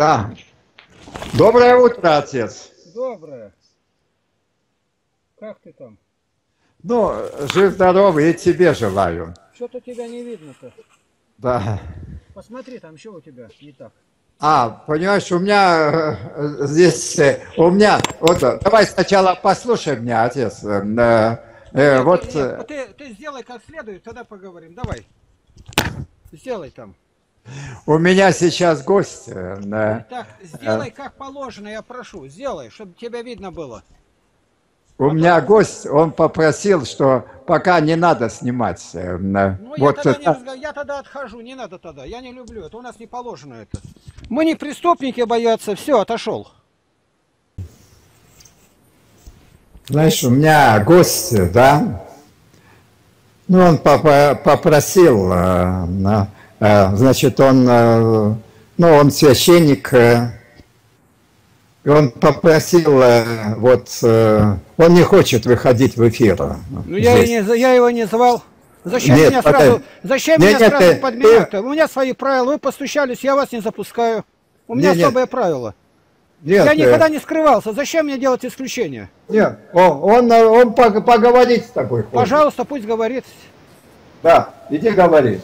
Да. Доброе утро, отец. Доброе. Как ты там? Ну, жив здоровый и тебе желаю. Что-то тебя не видно-то. Да. Посмотри, там что у тебя не так. А, понимаешь, у меня э, здесь, э, у меня, вот, давай сначала послушай меня, отец. Э, э, вот, нет, э, ты, ты сделай как следует, тогда поговорим. Давай. Сделай там. У меня сейчас гость. э, э, Так, сделай как положено, я прошу. Сделай, чтобы тебя видно было. у меня гость, он попросил, что пока не надо снимать. э, э, Ну, я, вот, тогда не э, разго- я тогда отхожу, не надо тогда. Я не люблю это, у нас не положено это. Мы не преступники боятся, все, отошел. Знаешь, у меня гость, да, ну, он попросил, э, э, значит, он, э, ну, он священник, э, и он попросил, э, вот, э, он не хочет выходить в эфир. э, Ну я, не, я его не звал. Зачем Нет, меня сразу, зачем Нет, меня нет, сразу ты- подменять-то? У меня свои правила, вы постучались, я вас не запускаю. У меня Нет, нет. особые правила. Нет, я э, никогда не скрывался. Зачем мне делать исключение? Нет, он, он, э, он пог- поговорить с тобой. Пожалуйста, пусть говорит. Да, иди говори.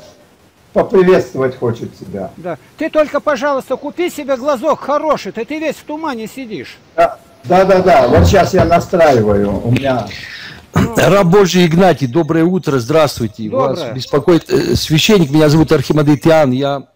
Поприветствовать хочет тебя. Да. Ты только, пожалуйста, купи себе глазок хороший, ты, ты весь в тумане сидишь. Да, да, да, да. вот сейчас я настраиваю. У меня Раб Божий Игнатий, доброе утро, здравствуйте. Доброе. Вас беспокоит э, священник, меня зовут Архимандрит Иоанн, я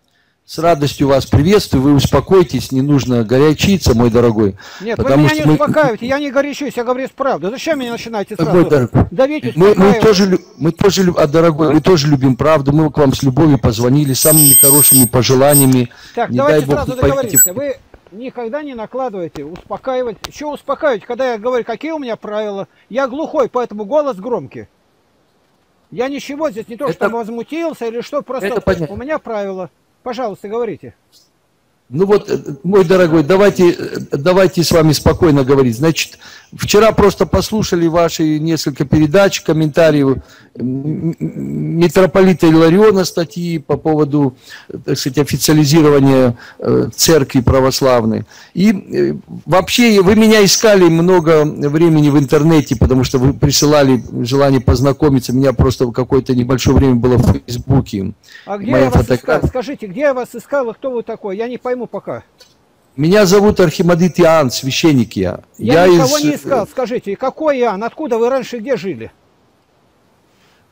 с радостью вас приветствую, вы успокойтесь, не нужно горячиться, мой дорогой. Нет, потому вы что меня не мы- успокаиваете, я не горячусь, я говорю правду. Зачем меня начинаете Мой сразу дорогой, давить, Мы, мы тоже, мы тоже, а, дорогой, мы тоже любим правду, мы к вам с любовью позвонили, с самыми хорошими пожеланиями. Так, не давайте дай бог, сразу не договоримся. Вы никогда не накладываете, успокаивать. Что успокаивать, когда я говорю, какие у меня правила? Я глухой, поэтому голос громкий. Я ничего здесь не то, что Это- там возмутился или что, просто у меня правила. Пожалуйста, говорите. Ну вот, э, мой дорогой, давайте, э, давайте с вами спокойно говорить. Значит, вчера просто послушали ваши несколько передач, комментариев митрополита Илариона статьи по поводу, так сказать, официализирования э, церкви православной. И вообще вы меня искали много времени в интернете, потому что вы присылали желание познакомиться. Меня просто какое-то небольшое время было в Фейсбуке. А где Моя я вас фотография. искал? Скажите, где я вас искал и кто вы такой? Я не пойму пока. Меня зовут Архимандрит Иоанн, священник я. Я, никого из- не искал. Скажите, и какой Иоанн? Откуда вы раньше где жили?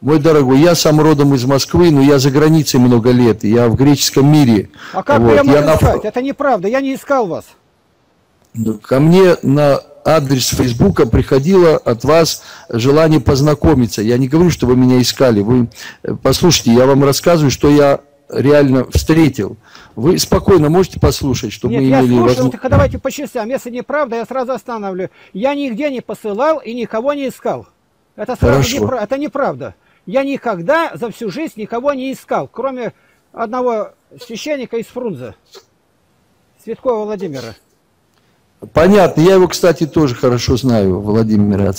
Мой дорогой, я сам родом из Москвы, но я за границей много лет. Я в греческом мире. А как Вот, я могу на- искать? Это неправда, я не искал вас. Ну, Ко мне на адрес Фейсбука приходило от вас желание познакомиться. Я не говорю, что вы меня искали. Вы э, послушайте, я вам рассказываю, что я реально встретил. Вы спокойно можете послушать, чтобы Нет, мы я имели слушаю, возможность. так давайте по частям. Если неправда, я сразу останавливаю. Я нигде не посылал и никого не искал. Это сразу непра- это неправда. Я никогда за всю жизнь никого не искал, кроме одного священника из Фрунзе, Светкова Владимира. Понятно. Я его, кстати, тоже хорошо знаю, Владимира.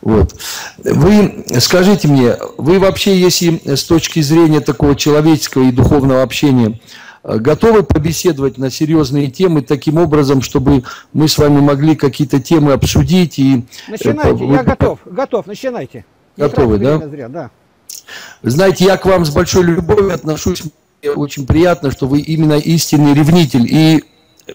Вот. Вы скажите мне, вы вообще, если с точки зрения такого человеческого и духовного общения, э, готовы побеседовать на серьезные темы таким образом, чтобы мы с вами могли какие-то темы обсудить и... э, Начинайте, вы- я готов, готов, начинайте. Готовы, да? зря, да. Знаете, я к вам с большой любовью отношусь. Мне очень приятно, что вы именно истинный ревнитель и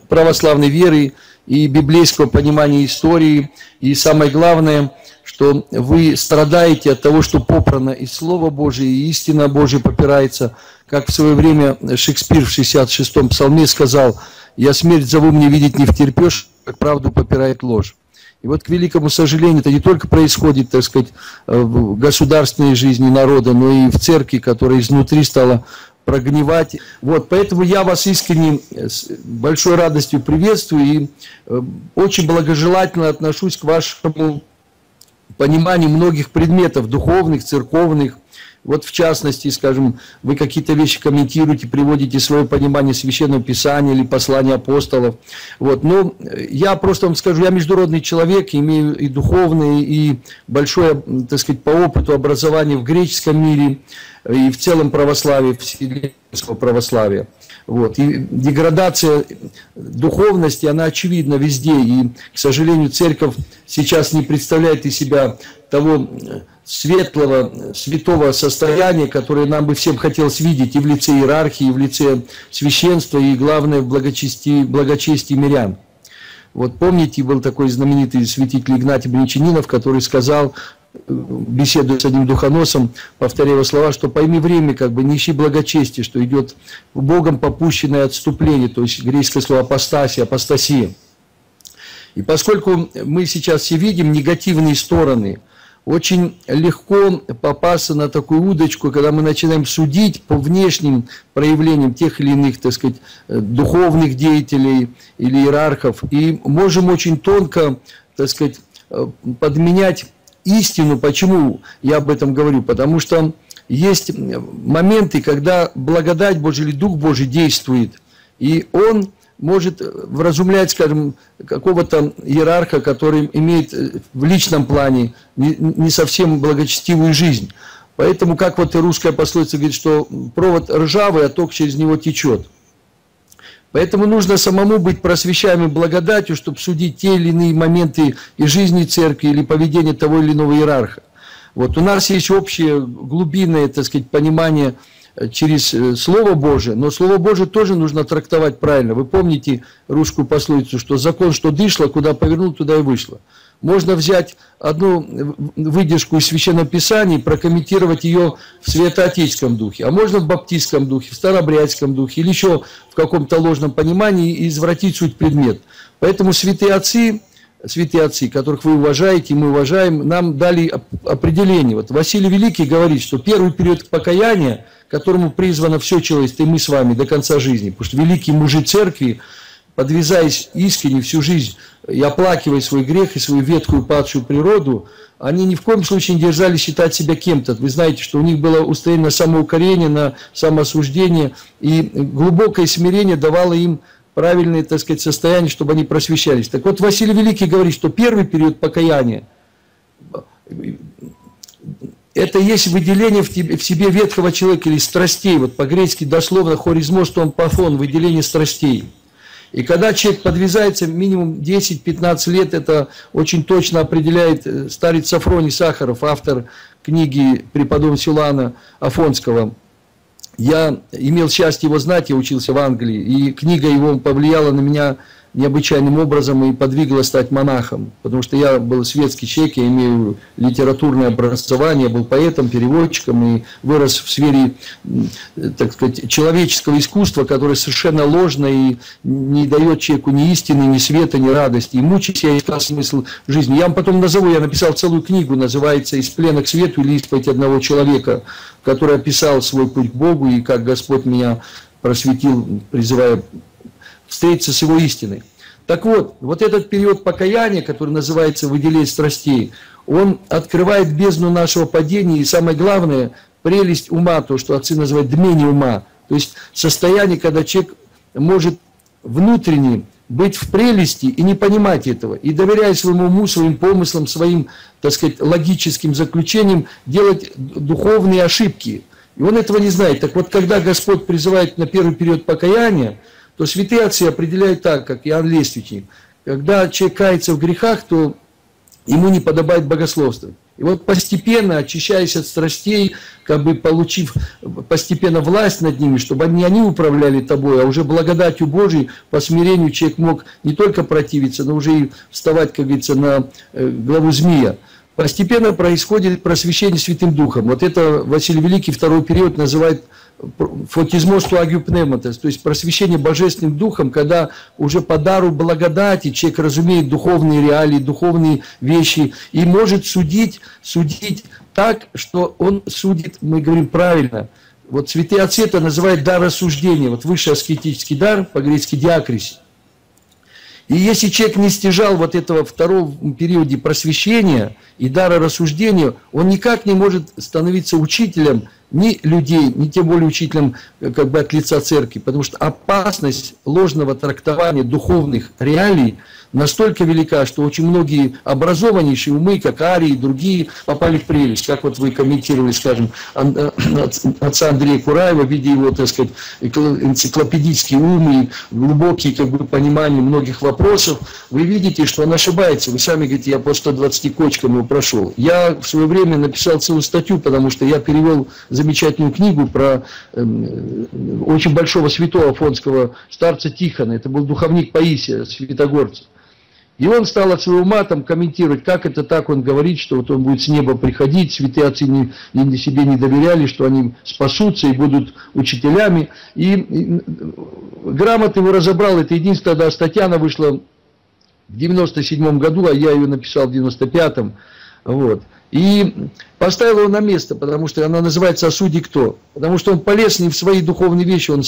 православной веры, и библейского понимания истории. И самое главное, что вы страдаете от того, что попрано и Слово Божие, и истина Божия попирается. Как в свое время Шекспир в 66-м псалме сказал, «Я смерть зову мне видеть не втерпешь, как правду попирает ложь». И вот, к великому сожалению, это не только происходит, так сказать, в государственной жизни народа, но и в церкви, которая изнутри стала прогнивать. Вот, поэтому я вас искренне э, с большой радостью приветствую и э, очень благожелательно отношусь к вашему пониманию многих предметов духовных, церковных. Вот в частности, скажем, вы какие-то вещи комментируете, приводите свое понимание священного писания или послания апостолов. Вот. Но э, я просто вам скажу, я международный человек, имею и духовное, и большое, так сказать, по опыту образования в греческом мире. И в целом православия, вселенского православия. Вот. И деградация духовности, она очевидна везде. И, к сожалению, церковь сейчас не представляет из себя того светлого, святого состояния, которое нам бы всем хотелось видеть и в лице иерархии, и в лице священства, и, главное, в благочестии, благочестии мирян. Вот помните, был такой знаменитый святитель Игнатий Бринчанинов, который сказал, беседуя с одним духоносом, повторяя его слова, что пойми время, как бы не ищи благочестие, что идет Богом попущенное отступление, то есть греческое слово апостасия, апостасия. И поскольку мы сейчас все видим негативные стороны – очень легко попасться на такую удочку, когда мы начинаем судить по внешним проявлениям тех или иных, так сказать, духовных деятелей или иерархов, и можем очень тонко, так сказать, э, подменять истину. Почему я об этом говорю? Потому что есть моменты, когда благодать Божия или Дух Божий действует, и Он может вразумлять, скажем, какого-то иерарха, который имеет э, в личном плане не совсем благочестивую жизнь. Поэтому, как вот и русская пословица говорит, что провод ржавый, а ток через него течет. Поэтому нужно самому быть просвещаемым благодатью, чтобы судить те или иные моменты и жизни церкви, или поведения того или иного иерарха. Вот у нас есть общее глубинное, так сказать, понимание – через э, Слово Божие, но Слово Божие тоже нужно трактовать правильно. Вы помните русскую пословицу, что закон, что дышло, куда повернул, туда и вышло. Можно взять одну выдержку из Священного Писания и прокомментировать ее в святоотеческом духе, а можно в баптистском духе, в старобрядском духе или еще в каком-то ложном понимании и извратить суть предмет. Поэтому святые отцы, святые отцы, которых вы уважаете, мы уважаем, нам дали определение. Вот Василий Великий говорит, что первый период покаяния – которому призвано все человечество, и мы с вами до конца жизни. Потому что великие мужи церкви, подвязаясь искренне всю жизнь и оплакивая свой грех и свою ветхую падшую природу, они ни в коем случае не держали считать себя кем-то. Вы знаете, что у них было устроено самоукорение, на самоосуждение, и глубокое смирение давало им правильное, так сказать, состояние, чтобы они просвещались. Так вот, Василий Великий говорит, что первый период покаяния это есть выделение в, тебе, в себе ветхого человека или страстей. Вот по-гречески дословно хоризмостом пафон, выделение страстей. И когда человек подвязается минимум 10-15 лет, это очень точно определяет э, старец Сафроний Сахаров, автор книги преподобного Силана Афонского. Я имел счастье его знать, я учился в Англии, и книга его повлияла на меня необычайным образом и подвигло стать монахом, потому что я был светский человек, я имею литературное образование, был поэтом, переводчиком и вырос в сфере, так сказать, человеческого искусства, которое совершенно ложно и не дает человеку ни истины, ни света, ни радости. И мучаясь, я искал смысл жизни. Я вам потом назову, я написал целую книгу, называется «Из плена к свету» или «Исповедь одного человека», который описал свой путь к Богу и как Господь меня просветил, призывая встретиться с его истиной. Так вот, вот этот период покаяния, который называется «выделение страстей», он открывает бездну нашего падения и, самое главное, прелесть ума, то, что отцы называют дмение ума, то есть состояние, когда человек может внутренне быть в прелести и не понимать этого, и доверяя своему уму, своим помыслам, своим, так сказать, логическим заключениям, делать духовные ошибки. И он этого не знает. Так вот, когда Господь призывает на первый период покаяния, то святые отцы определяют так, как Иоанн Лествичник. Когда человек кается в грехах, то ему не подобает богословство. И вот постепенно, очищаясь от страстей, как бы получив постепенно власть над ними, чтобы не они управляли тобой, а уже благодатью Божией по смирению человек мог не только противиться, но уже и вставать, как говорится, на э, главу змея. Постепенно происходит просвещение Святым Духом. Вот это Василий Великий второй период называет фотизмосту агюпнематес, то есть просвещение Божественным Духом, когда уже по дару благодати человек разумеет духовные реалии, духовные вещи и может судить, судить так, что он судит, мы говорим правильно. Вот святые отцы это называют дар рассуждения, вот высший аскетический дар, по-гречески диакрис. И если человек не стяжал вот этого второго периода просвещения и дара рассуждения, он никак не может становиться учителем ни людей, ни тем более учителем э, как бы от лица церкви, потому что опасность ложного трактования духовных реалий настолько велика, что очень многие образованнейшие умы, как Арии и другие, попали в прелесть. Как вот вы комментировали, скажем, э, отца Андрея Кураева, видя его, так сказать, энциклопедический ум и глубокие как бы, понимание многих вопросов, вы видите, что он ошибается. Вы сами говорите, я по 120 кочкам его прошел. Я в свое время написал целую статью, потому что я перевел замечательную книгу про э, очень большого святого афонского старца Тихона. Это был духовник Паисия, святогорца. И он стал от своего ума там комментировать, как это так, он говорит, что вот он будет с неба приходить, святые отцы не, не себе не доверяли, что они спасутся и будут учителями. И, и грамотно его разобрал, это единственная да, статья, она вышла в 97 году, а я ее написал в 95-м. Вот. И поставил его на место, потому что она называется «Осуди кто?». Потому что он полез не в свои духовные вещи. Он,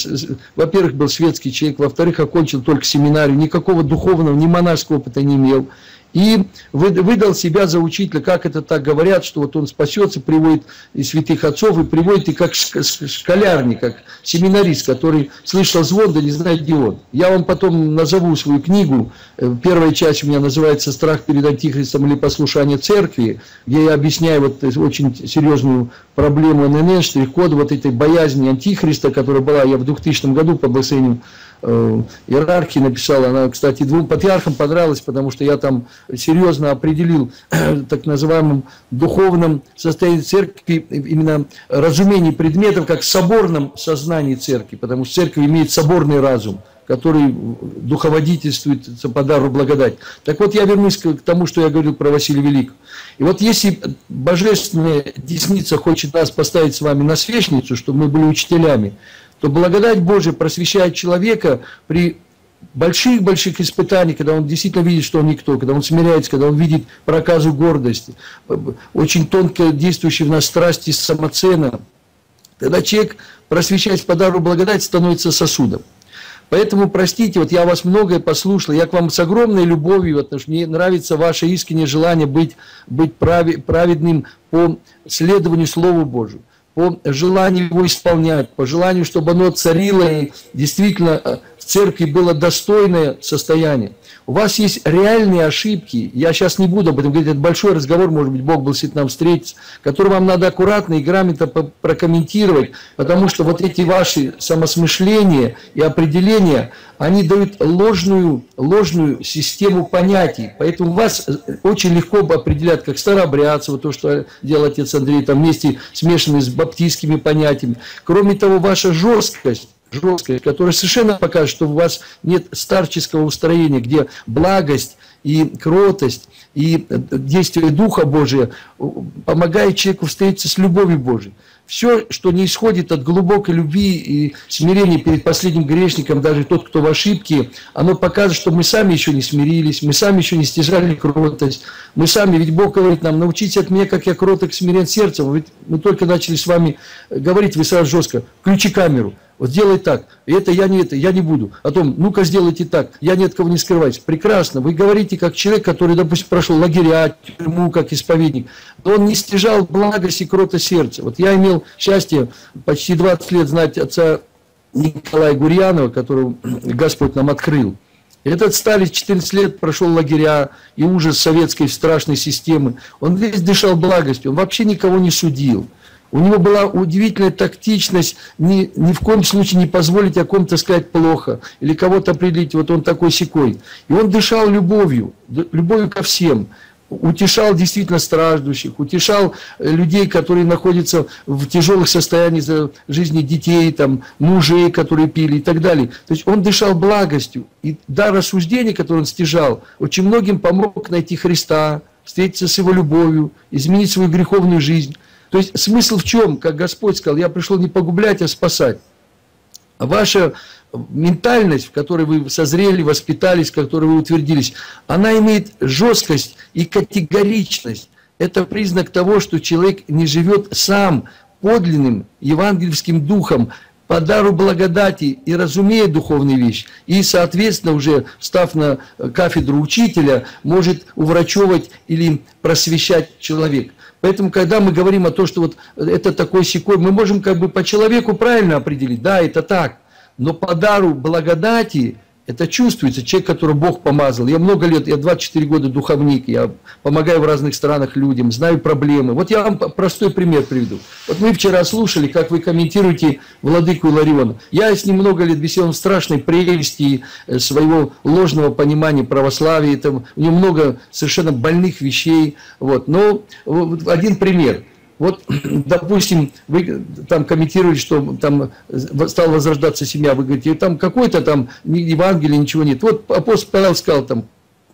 во-первых, был светский человек, во-вторых, окончил только семинарию, никакого духовного, ни монашеского опыта не имел и выдал себя за учителя, как это так говорят, что вот он спасется, приводит и святых отцов, и приводит и как школярник, как семинарист, который слышал звон, да не знает, где он. Я вам потом назову свою книгу, э, первая часть у меня называется «Страх перед антихристом или послушание церкви», где я объясняю вот очень серьезную проблему ННН, штрих-код вот этой боязни антихриста, которая была, я в 2000 году по Э, иерархии написал, она, кстати, двум патриархам понравилась, потому что я там серьезно определил так называемым духовном состоянии церкви именно разумение предметов как соборном сознании церкви, потому что церковь имеет соборный разум, который духоводительствует по дару благодать. Так вот, я вернусь к тому, что я говорил про Василия Великого. И вот если божественная десница хочет нас поставить с вами на свечницу, чтобы мы были учителями, то благодать Божия просвещает человека при больших-больших испытаниях, когда он действительно видит, что он никто, когда он смиряется, когда он видит проказу гордости, очень тонко действующий в нас страсти самоцена, тогда человек, просвещаясь по дару благодати, становится сосудом. Поэтому, простите, вот я вас многое послушал, я к вам с огромной любовью, потому что мне нравится ваше искреннее желание быть, быть праведным по следованию Слову Божию по желанию его исполнять, по желанию, чтобы оно царило и действительно э, в церкви было достойное состояние. У вас есть реальные ошибки, я сейчас не буду об этом говорить, это большой разговор, может быть, Бог был сит нам встретиться, который вам надо аккуратно и грамотно прокомментировать, потому что вот эти ваши самосмышления и определения, они дают ложную, ложную систему понятий. Поэтому вас очень легко определять, как старообрядцы, вот то, что делал отец Андрей, там вместе смешанные с баптистскими понятиями. Кроме того, ваша жесткость, жесткость, которая совершенно покажет, что у вас нет старческого устроения, где благость и кротость и действие Духа Божия помогает человеку встретиться с любовью Божией. Все, что не исходит от глубокой любви и смирения перед последним грешником, даже тот, кто в ошибке, оно показывает, что мы сами еще не смирились, мы сами еще не стяжали кротость, мы сами, ведь Бог говорит нам, научитесь от меня, как я кроток смирен сердцем, ведь мы только начали с вами говорить, вы сразу жестко, включи камеру, вот сделай так. Это я не это, я не буду. О том, ну-ка сделайте так. Я ни от кого не скрываюсь. Прекрасно. Вы говорите как человек, который, допустим, прошел лагеря, тюрьму, как исповедник. Но он не стяжал благость и крота сердца. Вот я имел счастье почти 20 лет знать отца Николая Гурьянова, которого Господь нам открыл. Этот Сталин 14 лет прошел лагеря и ужас советской страшной системы. Он весь дышал благостью, он вообще никого не судил. У него была удивительная тактичность ни, ни в коем случае не позволить о ком-то сказать плохо или кого-то определить, вот он такой секой. И он дышал любовью, любовью ко всем. Утешал действительно страждущих, утешал э, людей, которые находятся в тяжелых состояниях жизни детей, там, мужей, которые пили и так далее. То есть он дышал благостью. И дар рассуждения, который он стяжал, очень многим помог найти Христа, встретиться с его любовью, изменить свою греховную жизнь. То есть смысл в чем, как Господь сказал, я пришел не погублять, а спасать. Ваша ментальность, в которой вы созрели, воспитались, в которой вы утвердились, она имеет жесткость и категоричность. Это признак того, что человек не живет сам подлинным евангельским духом, по дару благодати и разумея духовные вещи, и, соответственно, уже став на кафедру учителя, может уврачевывать или просвещать человека. Поэтому, когда мы говорим о том, что вот это такой секой, мы можем как бы по человеку правильно определить, да, это так, но по дару благодати Это чувствуется. Человек, которого Бог помазал. Я много лет, я 24 года духовник, я помогаю в разных странах людям, знаю проблемы. Вот я вам простой пример приведу. Вот мы вчера слушали, как вы комментируете Владыку Илариона. Я с ним много лет беседовал, в страшной прелести э, своего ложного понимания православия. Там, у него много совершенно больных вещей. Вот. Но один пример. Вот, допустим, вы там комментировали, что там стала возрождаться семья, вы говорите, там какой-то там ни Евангелия, ничего нет. Вот апостол Павел сказал там,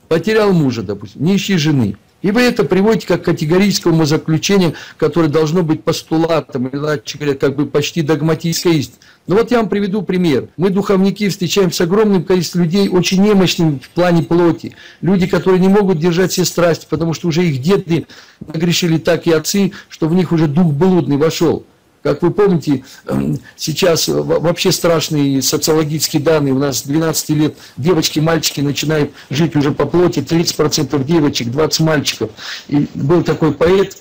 потерял мужа, допустим, не ищи жены. И вы это приводите как к категорическому заключению, которое должно быть постулатом, иначе говоря, как бы почти догматической истиной. Ну вот я вам приведу пример. Мы, духовники, встречаемся с огромным количеством людей, очень немощным в плане плоти. Люди, которые не могут держать все страсти, потому что уже их деды нагрешили так и отцы, что в них уже дух блудный вошел. Как вы помните, эм, сейчас вообще страшные социологические данные. У нас 12 лет девочки, мальчики начинают жить уже по плоти. 30% девочек, 20 мальчиков. И был такой поэт,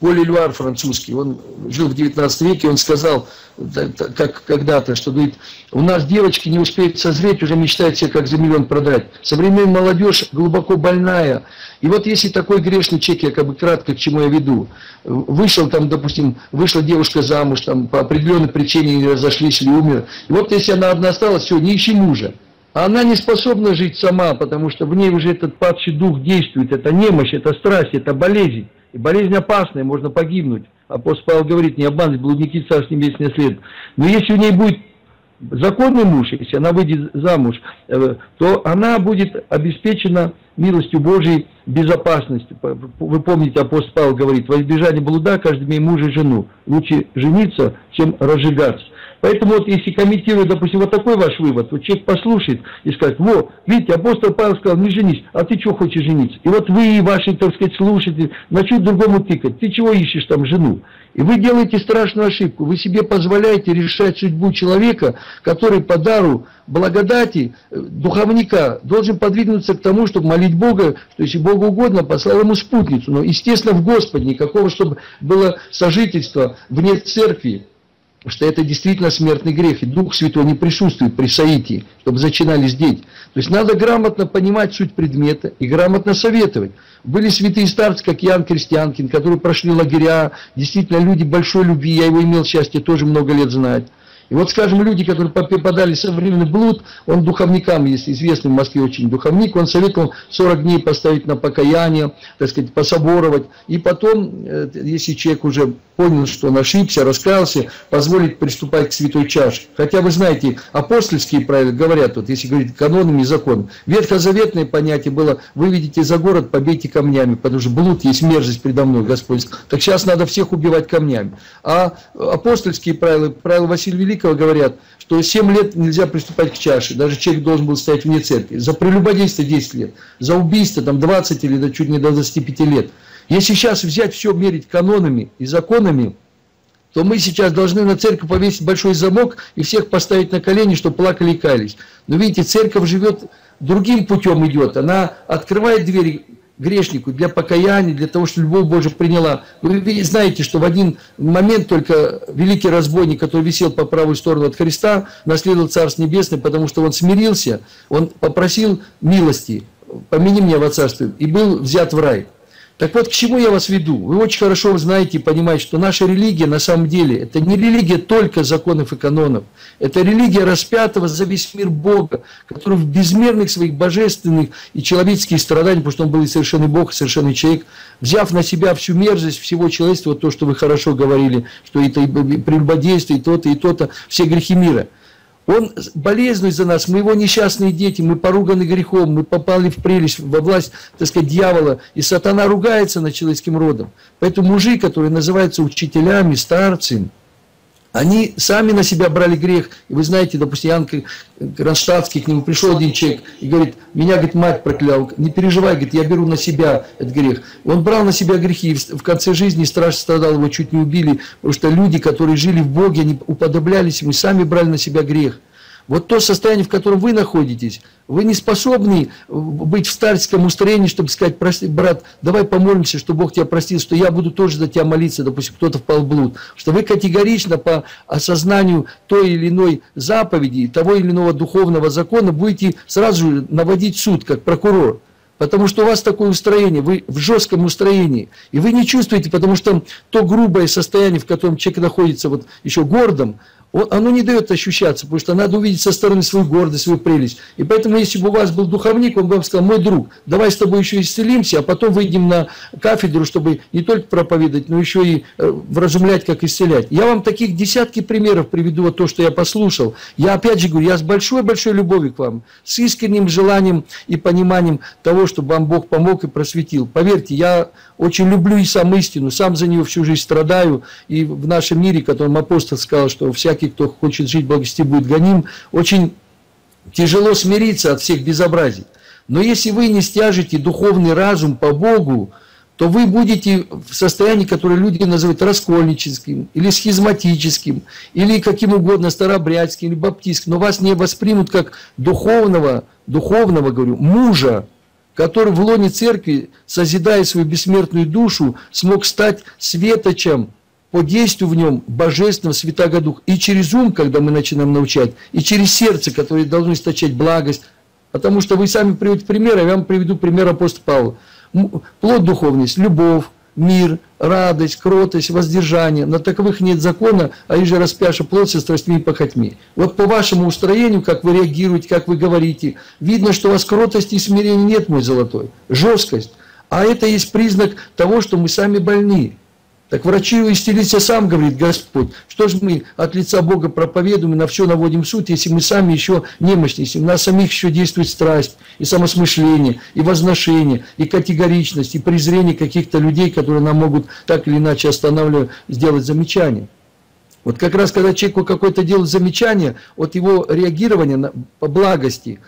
Поль Эльвар французский, он жил в 19 веке, он сказал как когда-то, что говорит, у нас девочки не успеют созреть, уже мечтают себе как за миллион продать. Современная молодежь глубоко больная. И вот если такой грешный человек, я как бы кратко к чему я веду, вышел там, допустим, вышла девушка замуж, там по определенной причине не разошлись или умер. И вот если она одна осталась, все, не ищи мужа. А она не способна жить сама, потому что в ней уже этот падший дух действует. Это немощь, это страсть, это болезнь. Болезнь опасная, можно погибнуть. Апостол Павел говорит, не обманывать, блудники Царство Небесное след. Но если у ней будет законный муж, если она выйдет замуж, э, то она будет обеспечена милостью Божией безопасностью. Вы помните, апостол Павел говорит, во избежание блуда каждый имеет мужа и жену. Лучше жениться, чем разжигаться. Поэтому вот если комментирует, допустим, вот такой ваш вывод, вот человек послушает и скажет, во, видите, апостол Павел сказал, не женись, а ты что хочешь жениться? И вот вы, ваши, так сказать, слушатели, начнут другому тыкать, ты чего ищешь там жену? И вы делаете страшную ошибку, вы себе позволяете решать судьбу человека, который по дару благодати э, духовника должен подвигнуться к тому, чтобы молить Бога, что если Богу угодно, послал ему спутницу. Но, естественно, в Господе, никакого, чтобы было сожительство вне церкви что это действительно смертный грех, и Дух Святой не присутствует при соитии, чтобы зачинались дети. То есть надо грамотно понимать суть предмета и грамотно советовать. Были святые старцы, как Ян Крестьянкин, которые прошли лагеря, действительно люди большой любви, я его имел счастье тоже много лет знать. И вот, скажем, люди, которые попадали в современный блуд, он духовникам, есть известный в Москве очень духовник, он советовал 40 дней поставить на покаяние, так сказать, пособоровать, и потом, э, если человек уже понял, что он ошибся, раскаялся, позволить приступать к святой чаше. Хотя вы знаете, апостольские правила говорят, вот, если говорить канонами и законом, ветхозаветное понятие было, вы видите за город, побейте камнями, потому что блуд есть мерзость предо мной, Господь. Так сейчас надо всех убивать камнями. А апостольские правила, правила Василия Великого, Великого говорят, что 7 лет нельзя приступать к чаше, даже человек должен был стоять вне церкви. За прелюбодейство 10 лет, за убийство там 20 или до, чуть не до 25 лет. Если сейчас взять все, мерить канонами и законами, то мы сейчас должны на церковь повесить большой замок и всех поставить на колени, чтобы плакали и каялись. Но видите, церковь живет другим путем идет. Она открывает двери грешнику для покаяния, для того, чтобы любовь Божия приняла. Вы знаете, что в один момент только великий разбойник, который висел по правую сторону от Христа, наследовал Царство Небесное, потому что он смирился, он попросил милости, помяни меня во Царстве, и был взят в рай. Так вот, к чему я вас веду? Вы очень хорошо знаете и понимаете, что наша религия на самом деле, это не религия только законов и канонов. Это религия распятого за весь мир Бога, который в безмерных своих божественных и человеческих страданиях, потому что он был и совершенный Бог, и совершенный человек, взяв на себя всю мерзость всего человечества, то, что вы хорошо говорили, что это и прелюбодействие, и то-то, и то-то, все грехи мира – он болезнует за нас, мы его несчастные дети, мы поруганы грехом, мы попали в прелесть, во власть, так сказать, дьявола, и сатана ругается над человеческим родом. Поэтому мужи, которые называются учителями, старцами, они сами на себя брали грех. И вы знаете, допустим, Ян Кронштадтский, к нему пришел один человек и говорит, меня, говорит, мать проклял, не переживай, говорит, я беру на себя этот грех. Он брал на себя грехи, и в конце жизни страшно страдал, его чуть не убили, потому что люди, которые жили в Боге, они уподоблялись ему, сами брали на себя грех. Вот то состояние, в котором вы находитесь, вы не способны быть в старческом устроении, чтобы сказать, прости, брат, давай помолимся, что Бог тебя простил, что я буду тоже за тебя молиться, допустим, кто-то впал в блуд. Что вы категорично по осознанию той или иной заповеди, того или иного духовного закона будете сразу же наводить суд, как прокурор. Потому что у вас такое устроение, вы в жестком устроении. И вы не чувствуете, потому что то грубое состояние, в котором человек находится вот еще оно не дает ощущаться, потому что надо увидеть со стороны свою гордость, свою прелесть. И поэтому, если бы у вас был духовник, он бы вам сказал, мой друг, давай с тобой еще исцелимся, а потом выйдем на кафедру, чтобы не только проповедовать, но еще и э, вразумлять, как исцелять. Я вам таких десятки примеров приведу, вот то, что я послушал. Я опять же говорю, я с большой-большой любовью к вам, с искренним желанием и пониманием того, чтобы вам Бог помог и просветил. Поверьте, я очень люблю и сам истину, сам за нее всю жизнь страдаю, и в нашем мире, которым апостол сказал, что всякий, кто хочет жить благости, будет гоним, очень тяжело смириться от всех безобразий. Но если вы не стяжете духовный разум по Богу, то вы будете в состоянии, которое люди называют раскольническим, или схизматическим, или каким угодно, старобрядским, или баптистским, но вас не воспримут как духовного, духовного, говорю, мужа, который в лоне церкви, созидая свою бессмертную душу, смог стать светочем по действию в нем Божественного Святаго Духа. И через ум, когда мы начинаем научать, и через сердце, которое должно источать благость. Потому что вы сами приводите пример, а я вам приведу пример апостола Павла. Плод духовность, любовь, мир, радость, кротость, воздержание. На таковых нет закона, а и же распяша плоть со страстьми и похотьми. Вот по вашему устроению, как вы реагируете, как вы говорите, видно, что у вас кротости и смирения нет, мой золотой. Жесткость. А это есть признак того, что мы сами больны. Так врачи исцелиться сам, говорит Господь. Что же мы от лица Бога проповедуем и на все наводим суд, если мы сами еще немощны, если у нас самих еще действует страсть, и самосмышление, и возношение, и категоричность, и презрение каких-то людей, которые нам могут так или иначе останавливать, сделать замечание. Вот как раз, когда человеку какое-то делает замечание, от его реагирования на, по благости,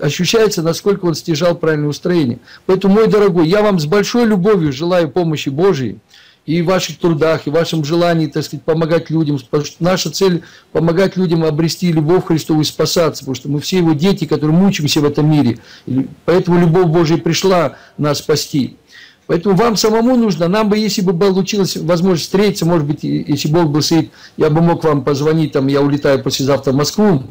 ощущается, насколько он стяжал правильное устроение. Поэтому, мой дорогой, я вам с большой любовью желаю помощи Божией, и в ваших трудах, и в вашем желании, так сказать, помогать людям. Потому что наша цель – помогать людям обрести любовь Христову и спасаться, потому что мы все его дети, которые мучимся в этом мире. И поэтому любовь Божия пришла нас спасти. Поэтому вам самому нужно, нам бы, если бы получилось возможность встретиться, может быть, если Бог был сыт, я бы мог вам позвонить, там, я улетаю послезавтра в Москву,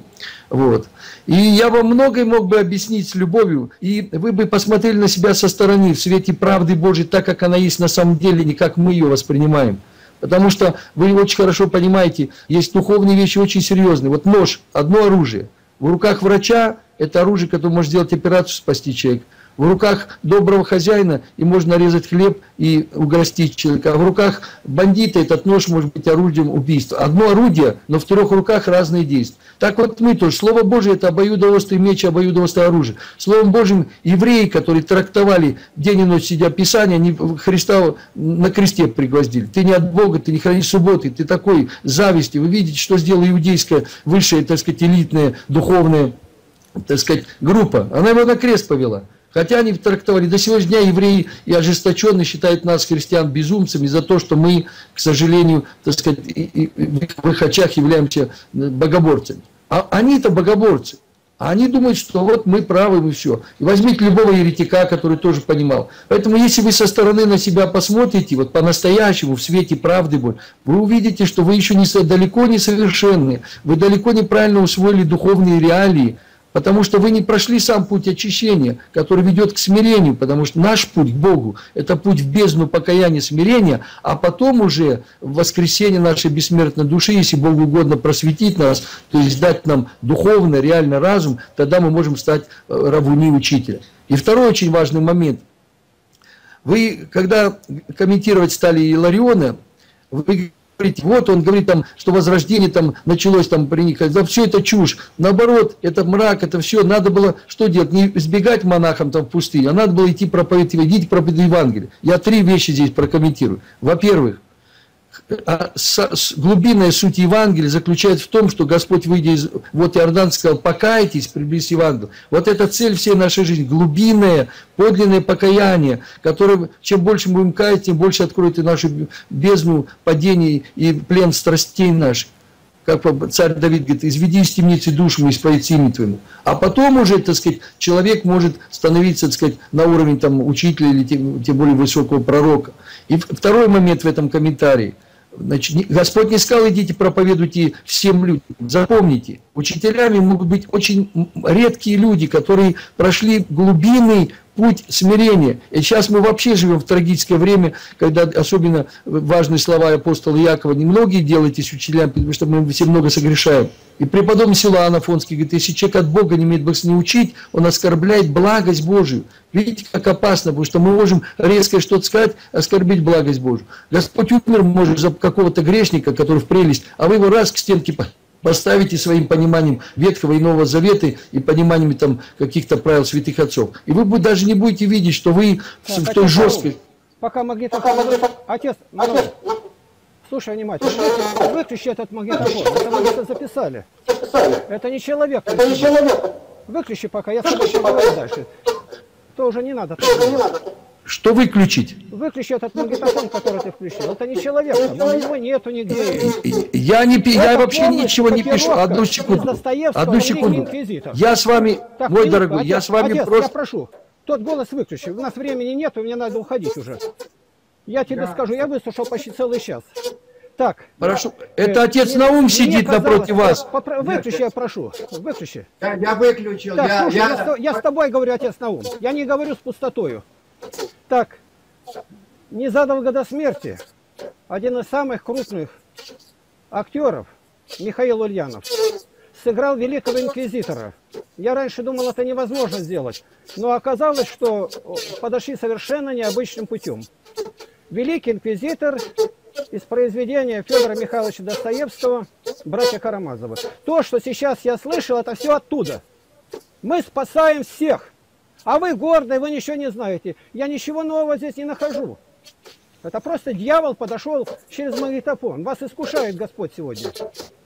вот. И я вам многое мог бы объяснить с любовью, и вы бы посмотрели на себя со стороны, в свете правды Божьей, так, как она есть на самом деле, не как мы ее воспринимаем. Потому что вы очень хорошо понимаете, есть духовные вещи очень серьезные. Вот нож, одно оружие. В руках врача это оружие, которое может сделать операцию, спасти человека в руках доброго хозяина и можно резать хлеб и угостить человека. А в руках бандита этот нож может быть орудием убийства. Одно орудие, но в трех руках разные действия. Так вот мы тоже. Слово Божие это обоюдоострый меч, обоюдоострое оружие. Словом Божьим евреи, которые трактовали день и ночь сидя Писания, они Христа на кресте пригвоздили. Ты не от Бога, ты не хранишь субботы, ты такой зависти. Вы видите, что сделала иудейская высшая, так сказать, элитная, духовная, так сказать, группа. Она его на крест повела. Хотя они трактовали, до сегодняшнего дня евреи и ожесточенно считают нас, христиан, безумцами за то, что мы, к сожалению, так сказать, в их очах являемся богоборцами. А они-то богоборцы. А они думают, что вот мы правы, и все. И возьмите любого еретика, который тоже понимал. Поэтому, если вы со стороны на себя посмотрите, вот по-настоящему, в свете правды, вы увидите, что вы еще не, далеко не совершенны, вы далеко неправильно усвоили духовные реалии, Потому что вы не прошли сам путь очищения, который ведет к смирению, потому что наш путь к Богу – это путь в бездну покаяния, смирения, а потом уже в воскресенье нашей бессмертной души, если Богу угодно просветить нас, то есть дать нам духовный, реальный разум, тогда мы можем стать э, равуни учителя. И второй очень важный момент. Вы, когда комментировать стали Илариона, вы вот он говорит там, что возрождение там началось там при них, да все это чушь. Наоборот, это мрак, это все, надо было что делать? Не избегать монахам там в пустыне, а надо было идти проповедовать, идите проповедовать Евангелие. Я три вещи здесь прокомментирую. Во-первых, глубинная суть Евангелия заключается в том, что Господь, выйдя из вот Иордан, сказал, покайтесь, приблизь Евангелие. Вот это цель всей нашей жизни, глубинное, подлинное покаяние, которое, чем больше мы будем каять, тем больше откроет и нашу бездну падений и плен страстей наших. Как царь Давид говорит, изведи из темницы душу и исповедь имя твоему. А потом уже, так сказать, человек может становиться, так сказать, на уровень там, учителя или тем, тем более высокого пророка. И второй момент в этом комментарии. Значит, Господь не сказал, идите проповедуйте всем людям. Запомните, учителями могут быть очень редкие люди, которые прошли глубинный путь смирения. И сейчас мы вообще живем в трагическое время, когда особенно важные слова апостола Якова, немногие делайтесь учителями, потому что мы все много согрешаем. И преподобный Силуан Афонский говорит, если человек от Бога не имеет Бога не учить, он оскорбляет благость Божию. Видите, как опасно, потому что мы можем резко что-то сказать, оскорбить благость Божию. Господь умер, может, за какого-то грешника, который в прелесть, а вы его раз к стенке поставите своим пониманием Ветхого и Нового Завета и пониманием там каких-то правил святых отцов. И вы даже не будете видеть, что вы так, в, в той жесткой... Пока магнитофон... Отец, ну, слушай внимательно. Выключи этот магнитофон. Это мы это записали. Это не человек. Это не человек. Выключи пока, я с тобой поговорю дальше. То уже не надо. То уже не надо. Что выключить? Выключи этот магнитофон, который ты включил. Это не человек, там, его нету нигде. Я, не, я вообще ничего не пишу. Одну секунду. Одну секунду. Я с вами, так, мой дорогой, отец, я с вами отец, просто... я прошу, тот голос выключи. У нас времени нет, мне надо уходить уже. Я тебе да. скажу, я выслушал почти целый час. Так. Прошу. Это э, отец мне, Наум сидит казалось, напротив вас. Выключи, я прошу. Выключи. Да, я выключил. Так, я, слушай, я... Я, я с тобой говорю, отец Наум. Я не говорю с пустотою. Так, незадолго до смерти один из самых крупных актеров, Михаил Ульянов, сыграл великого инквизитора. Я раньше думал, это невозможно сделать, но оказалось, что подошли совершенно необычным путем. Великий инквизитор из произведения Федора Михайловича Достоевского «Братья Карамазовы». То, что сейчас я слышал, это все оттуда. Мы спасаем всех. А вы гордые, вы ничего не знаете. Я ничего нового здесь не нахожу. Это просто дьявол подошел через магнитофон. Вас искушает Господь сегодня.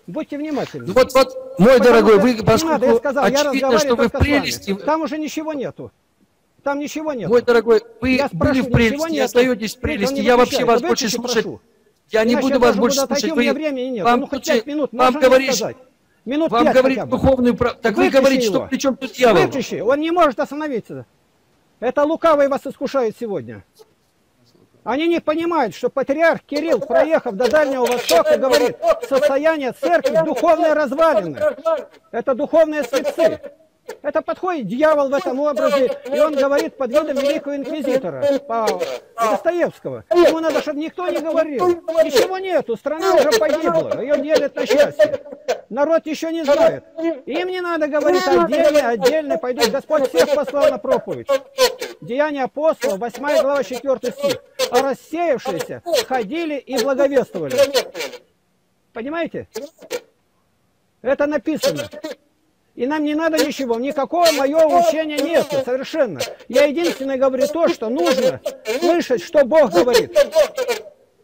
Будьте внимательны. Вот, вот, мой Потому дорогой, вы, поскольку надо, я сказал, очевидно, я что вы прелести... Там уже ничего нету. Там ничего нет. Мой дорогой, вы я были в прелести, не остаетесь в прелести. Я вообще вас больше слушать... Прошу. Я не буду вас больше слушать. Вы... времени нет. Вам, ну, хоть пять минут вам говоришь, сказать. Минут Вам говорит духовную правду. Так Выключи вы говорите, его. что при чем тут дьявол? Выключи, он не может остановиться. Это лукавый вас искушает сегодня. Они не понимают, что патриарх Кирилл, проехав до Дальнего Востока, говорит, состояние церкви духовной развалины. Это духовные слепцы. Это подходит дьявол в этом образе, и он говорит под видом великого инквизитора по Достоевского. Ему надо, чтобы никто не говорил. Ничего нету, страна уже погибла, ее делят на счастье. Народ еще не знает. Им не надо говорить отдельно, отдельно пойдут. Господь всех послал на проповедь. Деяния апостолов, 8 глава, 4 стих. А рассеявшиеся ходили и благовествовали. Понимаете? Это написано. И нам не надо ничего, никакого моего учения нет, совершенно. Я единственное говорю то, что нужно слышать, что Бог говорит.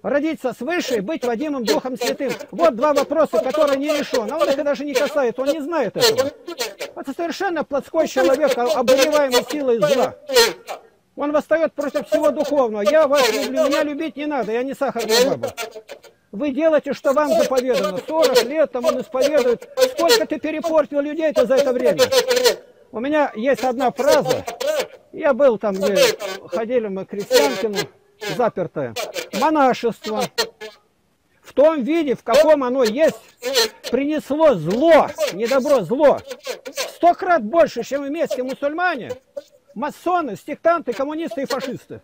Родиться свыше и быть водимым Духом Святым. Вот два вопроса, которые не решен. А он их даже не касается, он не знает этого. Это совершенно плотской человек, обуреваемый силой зла. Он восстает против всего духовного. Я вас люблю, меня любить не надо, я не сахарная баба. Вы делаете, что вам заповедано. 40 лет там он исповедует. Сколько ты перепортил людей-то за это время? У меня есть одна фраза. Я был там, где ходили мы к Крестьянкину, запертое. Монашество. В том виде, в каком оно есть, принесло зло, не добро, зло. Сто крат больше, чем имеются мусульмане, масоны, стектанты, коммунисты и фашисты.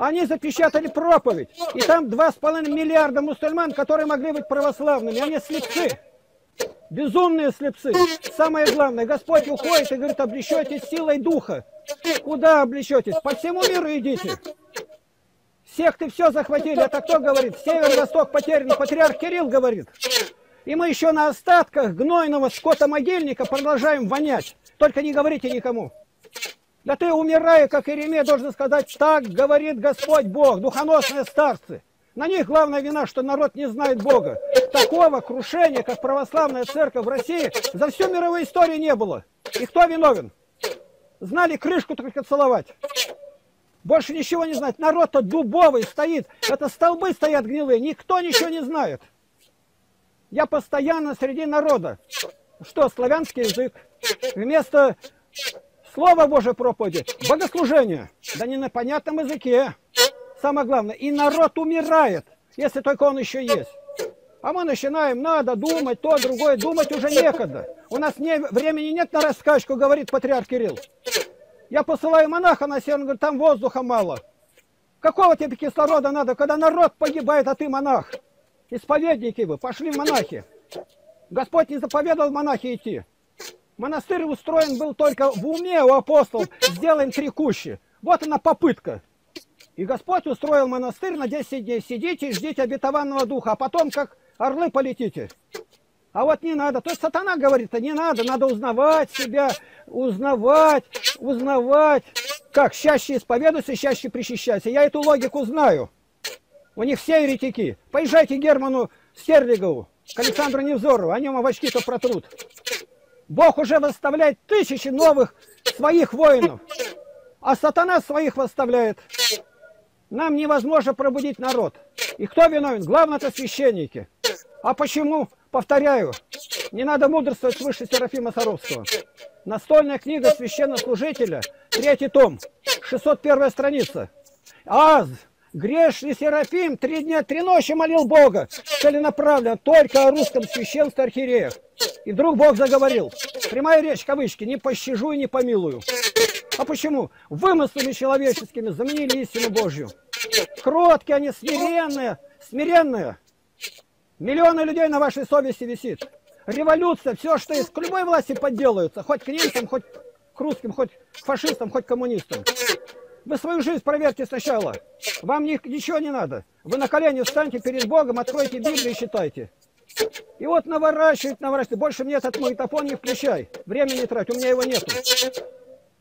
Они запечатали проповедь. И там 2,5 миллиарда мусульман, которые могли быть православными. Они слепцы. Безумные слепцы. Самое главное, Господь уходит и говорит, облечетесь силой духа. Куда облечетесь? По всему миру идите. Всех ты все захватили. Это кто говорит? Север-восток потерян. Патриарх Кирилл говорит. И мы еще на остатках гнойного скота-могильника продолжаем вонять. Только не говорите никому. Да ты, умирая, как Иеремия, должен сказать, так говорит Господь Бог, духоносные старцы. На них главная вина, что народ не знает Бога. Такого крушения, как православная церковь в России, за всю мировую историю не было. И кто виновен? Знали крышку только целовать. Больше ничего не знать. Народ-то дубовый стоит. Это столбы стоят гнилые. Никто ничего не знает. Я постоянно среди народа. Что, славянский язык? Вместо Слова Божьей проповеди, богослужение. Да не на понятном языке. Самое главное, и народ умирает, если только он еще есть. А мы начинаем, надо думать, то, другое, думать уже некогда. У нас не, времени нет на раскачку, говорит патриарх Кирилл. Я посылаю монаха на север, он говорит, там воздуха мало. Какого тебе кислорода надо, когда народ погибает, а ты монах? Исповедники вы, пошли монахи. Господь не заповедовал монахи идти. Монастырь устроен был только в уме у апостолов. Сделаем три кущи. Вот она попытка. И Господь устроил монастырь на 10 дней. Сидите и ждите обетованного духа, а потом как орлы полетите. А вот не надо. То есть сатана говорит, а не надо, надо узнавать себя, узнавать, узнавать. Как, чаще исповедуйся, чаще причащайся. Я эту логику знаю. У них все еретики. Поезжайте к Герману Стерлигову, к Александру Невзорову, о в очки-то протрут. Бог уже выставляет тысячи новых своих воинов, а сатана своих выставляет. Нам невозможно пробудить народ. И кто виновен? Главное, это священники. А почему? Повторяю, не надо мудрствовать свыше Серафима Саровского. Настольная книга священнослужителя, третий том, 601 страница. Аз, грешный Серафим, три дня, три ночи молил Бога, целенаправленно, только о русском священстве архиереях. И вдруг Бог заговорил. Прямая речь, кавычки, не пощажу и не помилую. А почему? Вымыслами человеческими заменили истину Божью. Кроткие они, смиренные, смиренные. Миллионы людей на вашей совести висит. Революция, все, что есть, к любой власти подделаются. Хоть к немцам, хоть к русским, хоть к фашистам, хоть к коммунистам. Вы свою жизнь проверьте сначала. Вам ни, ничего не надо. Вы на колени встаньте перед Богом, откройте Библию и читайте. И вот наворачивает, наворачивает. Больше мне этот магнитофон не включай. Времени не трать, у меня его нету.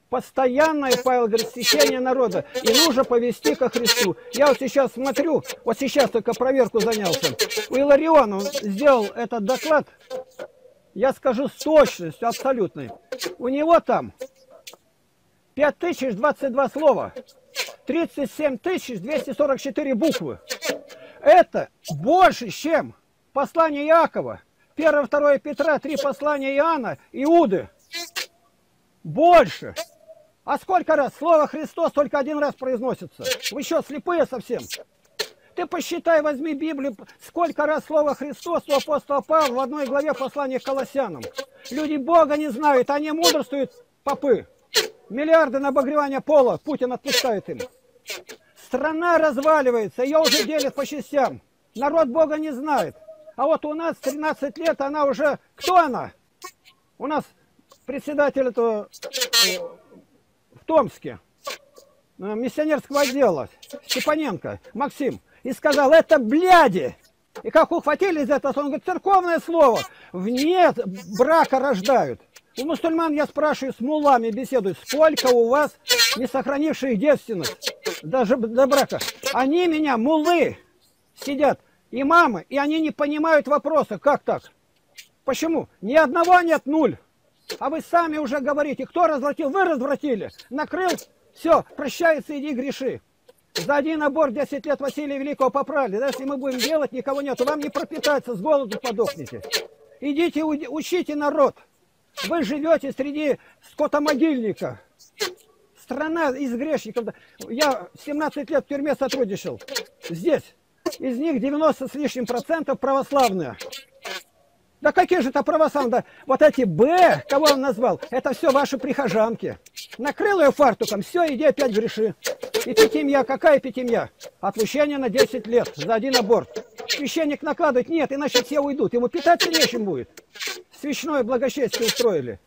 Постоянное, Павел говорит, стечение народа. И нужно повести ко Христу. Я вот сейчас смотрю, вот сейчас только проверку занялся. У Илариона он сделал этот доклад, я скажу с точностью абсолютной. У него там 5022 слова, 37 244 буквы. Это больше, чем послание Иакова, 1-2 Петра, три послания Иоанна, Иуды. Больше. А сколько раз слово Христос только один раз произносится? Вы что, слепые совсем? Ты посчитай, возьми Библию, сколько раз слово Христос у апостола Павла в одной главе послания к Колоссянам. Люди Бога не знают, они мудрствуют, попы. Миллиарды на обогревание пола Путин отпускает им. Страна разваливается, ее уже делят по частям. Народ Бога не знает. А вот у нас 13 лет, она уже... Кто она? У нас председатель этого э, в Томске, э, миссионерского отдела, Степаненко, Максим, и сказал, это бляди. И как ухватили за это, он говорит, церковное слово, вне брака рождают. У мусульман я спрашиваю, с мулами беседую, сколько у вас не сохранивших девственность, даже до брака. Они меня, мулы, сидят, и мамы, и они не понимают вопроса, как так? Почему? Ни одного нет, нуль. А вы сами уже говорите, кто развратил? Вы развратили. Накрыл, все, прощается, иди греши. За один набор 10 лет Василия Великого поправили. Да, если мы будем делать, никого нету. Вам не пропитаться, с голоду подохнете. Идите, учите народ. Вы живете среди скотомогильника. Страна из грешников. Я 17 лет в тюрьме сотрудничал. Здесь. Из них 90 с лишним процентов православные. Да какие же это православные? Вот эти Б, кого он назвал, это все ваши прихожанки. Накрыл ее фартуком, все, иди опять греши. И пятимья, какая пятимья? Отлучение на 10 лет за один аборт. Священник накладывает, нет, иначе все уйдут. Ему питаться нечем будет. Свечное благочестие устроили.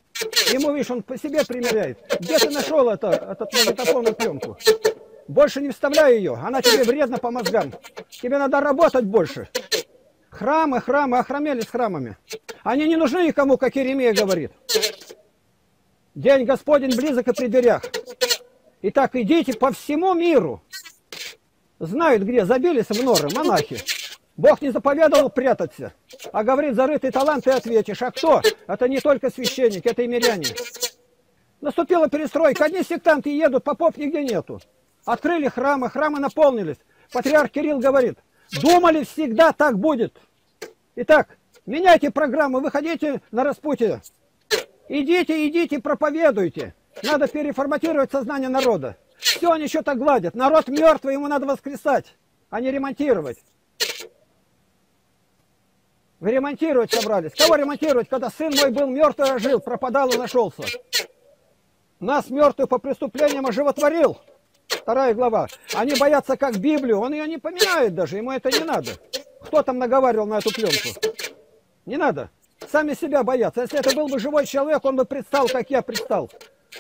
Ему, видишь, он по себе примеряет. Где ты нашел это, этот магнитофонную пленку? Больше не вставляй ее, она тебе вредна по мозгам. Тебе надо работать больше. Храмы, храмы, охромели с храмами. Они не нужны никому, как Иеремия говорит. День Господень близок и при дверях. Итак, идите по всему миру. Знают, где забились в норы монахи. Бог не заповедовал прятаться, а говорит, зарытый талант, ты ответишь. А кто? Это не только священник, это и миряне. Наступила перестройка, одни сектанты едут, попов нигде нету. Открыли храмы, храмы наполнились. Патриарх Кирилл говорит, думали всегда так будет. Итак, Меняйте программу, выходите на распутье. Идите, идите, проповедуйте. Надо переформатировать сознание народа. Все они что-то гладят. Народ мертвый, ему надо воскресать, а не ремонтировать. Ремонтировать собрались. Кого ремонтировать, когда сын мой был мертвый, а жил, пропадал и нашелся? Нас мертвый по преступлениям оживотворил. Вторая глава. Они боятся как Библию, он ее не поминает даже, ему это не надо. Кто там наговаривал на эту пленку? Не надо. Сами себя боятся. Если это был бы живой человек, он бы предстал, как я предстал.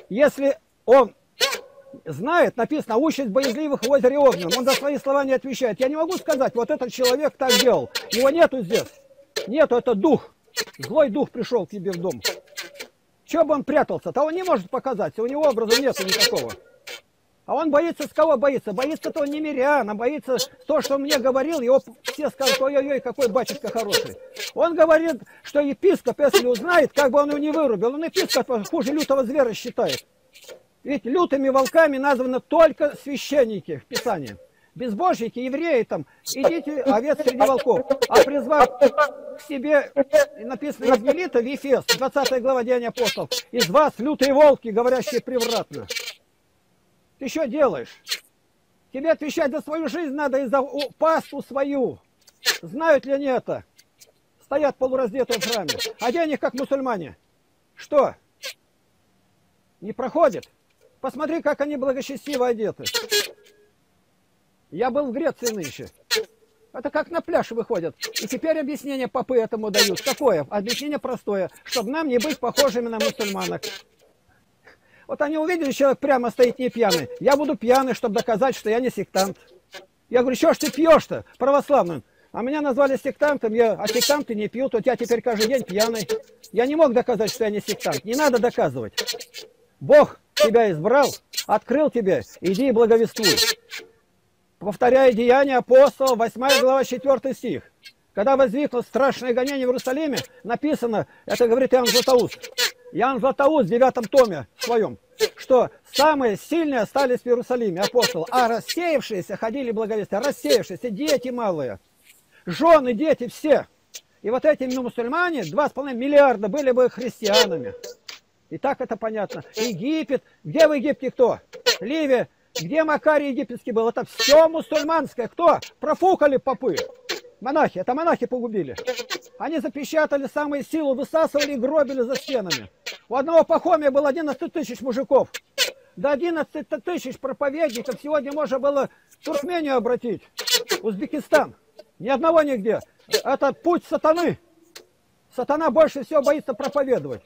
Если он знает, написано, участь боязливых в озере огнем, он за свои слова не отвечает. Я не могу сказать, вот этот человек так делал. Его нету здесь. Нету, это дух. Злой дух пришел к тебе в дом. Чего бы он прятался? Того не может показать, у него образа нет никакого. А он боится, с кого боится? Боится того не мирян, а боится то, что он мне говорил, его все скажут, ой-ой-ой, какой батюшка хороший. Он говорит, что епископ, если узнает, как бы он его не вырубил, он епископ хуже лютого зверя считает. Ведь лютыми волками названы только священники в Писании. Безбожники, евреи там, идите овец среди волков. А призвав к себе, написано из Мелита, в Ефес, 20 глава Деяния апостолов, из вас лютые волки, говорящие превратно. Ты что делаешь? Тебе отвечать за свою жизнь надо и за пасту свою. Знают ли они это? Стоят полураздетые в храме. А денег как мусульмане. Что? Не проходит? Посмотри, как они благочестиво одеты. Я был в Греции нынче. Это как на пляж выходят. И теперь объяснение попы этому дают. Какое? Объяснение простое. Чтобы нам не быть похожими на мусульманок. Вот они увидели, человек прямо стоит не пьяный. Я буду пьяный, чтобы доказать, что я не сектант. Я говорю, что ж ты пьешь-то, православным? А меня назвали сектантом, я, а сектанты не пьют, вот я теперь каждый день пьяный. Я не мог доказать, что я не сектант. Не надо доказывать. Бог тебя избрал, открыл тебе, иди и благовествуй. Повторяя деяния апостола, 8 глава, 4 стих. Когда возникло страшное гонение в Иерусалиме, написано, это говорит Иоанн Златоуст, Иоанн Златоуст в девятом томе своем, что самые сильные остались в Иерусалиме, апостолы, а рассеявшиеся ходили благовестия, рассеявшиеся, дети малые, жены, дети, все. И вот эти мусульмане, 2,5 миллиарда, были бы христианами. И так это понятно. Египет, где в Египте кто? Ливия, где Макарий египетский был? Это все мусульманское. Кто? Профукали попы. Монахи, это монахи погубили. Они запечатали самые силы, высасывали и гробили за стенами. У одного Пахомия было 11 тысяч мужиков. До 11 тысяч проповедников сегодня можно было Туркмению обратить. Узбекистан. Ни одного нигде. Это путь сатаны. Сатана больше всего боится проповедовать.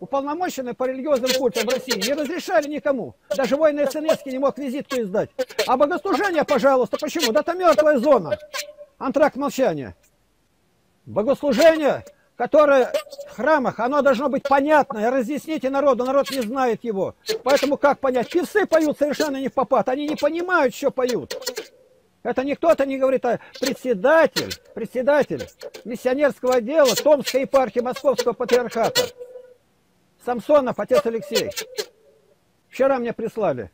Уполномоченные по религиозным культам в России не разрешали никому. Даже военный СНС не мог визитку издать. А богослужение, пожалуйста, почему? Да это мертвая зона. Антракт молчания. Богослужение, которое в храмах, оно должно быть понятное. Разъясните народу, народ не знает его. Поэтому как понять? Певцы поют совершенно не в попад. Они не понимают, что поют. Это не кто-то не говорит, а председатель, председатель миссионерского отдела Томской епархии Московского патриархата. Самсонов, отец Алексей. Вчера мне прислали.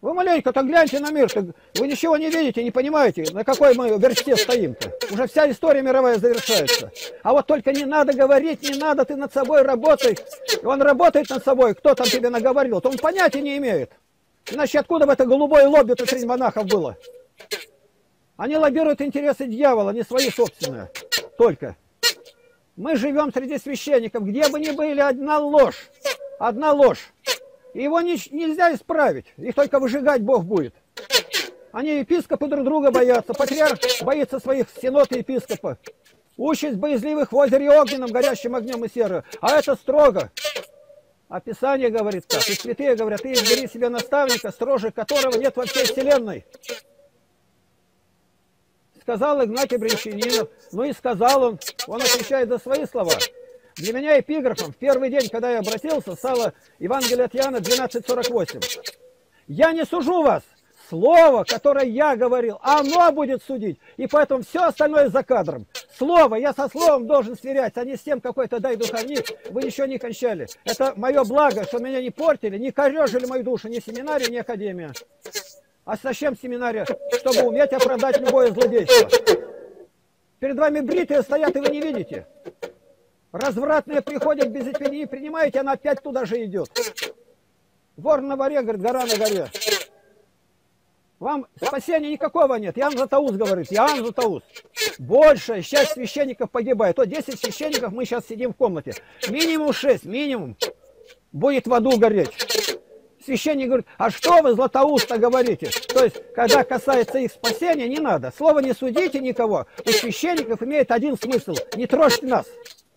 Вы маленько-то гляньте на мир. -то. Вы ничего не видите, не понимаете, на какой мы версте стоим-то. Уже вся история мировая завершается. А вот только не надо говорить, не надо, ты над собой работай. Он работает над собой, кто там тебе наговорил, то он понятия не имеет. Иначе откуда бы это голубое лобби-то среди монахов было? Они лоббируют интересы дьявола, не свои собственные. Только. Мы живем среди священников, где бы ни были, одна ложь. Одна ложь. И его не, нельзя исправить. Их только выжигать Бог будет. Они епископы друг друга боятся. Патриарх боится своих синод и епископа. Участь боязливых в озере огненном, горящим огнем и серо. А это строго. А Писание говорит так, и святые говорят, ты избери себе наставника, строже которого нет во всей вселенной. Сказал Игнатий Бринчанинов, ну и сказал он, он отвечает за свои слова. Для меня эпиграфом в первый день, когда я обратился, стало Евангелие от Иоанна 12.48. «Я не сужу вас, слово, которое я говорил, оно будет судить, и поэтому все остальное за кадром. Слово, я со словом должен сверять, а не с тем какой-то дай духовник, вы еще не кончали. Это мое благо, что меня не портили, не корежили мою душу, ни семинария, ни академия. А зачем семинария? Чтобы уметь оправдать любое злодейство. Перед вами бритые стоят, и вы не видите. Развратные приходят без эпидемии, принимаете, она опять туда же идет. Вор на воре, говорит, гора на горе. Вам спасения никакого нет. Ян Златоуст говорит, Ян Златоуст. Большая часть священников погибает. То 10 священников мы сейчас сидим в комнате. Минимум 6, минимум. Будет в аду гореть. Священник говорит, а что вы Златоуста говорите? То есть, когда касается их спасения, не надо. Слово не судите никого. У священников имеет один смысл. Не трожьте нас.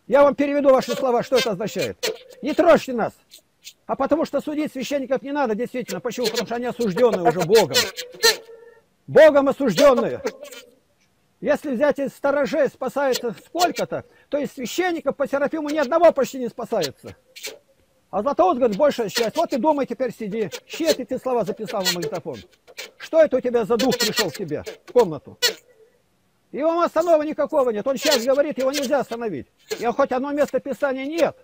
Я вам переведу ваши слова, что это означает. Не трожьте нас. А потому что судить священников не надо, действительно. Почему? Потому что они осужденные уже Богом. Богом осужденные. Если взять из сторожей спасается сколько-то, то из священников по Серафиму ни одного почти не спасается. А Златоуст говорит, большая часть. Вот и дома теперь сиди. Чьи эти слова записал на магнитофон? Что это у тебя за дух пришел к тебе в комнату? Его останова никакого нет. Он сейчас говорит, его нельзя остановить. И хоть одно место Писания нет.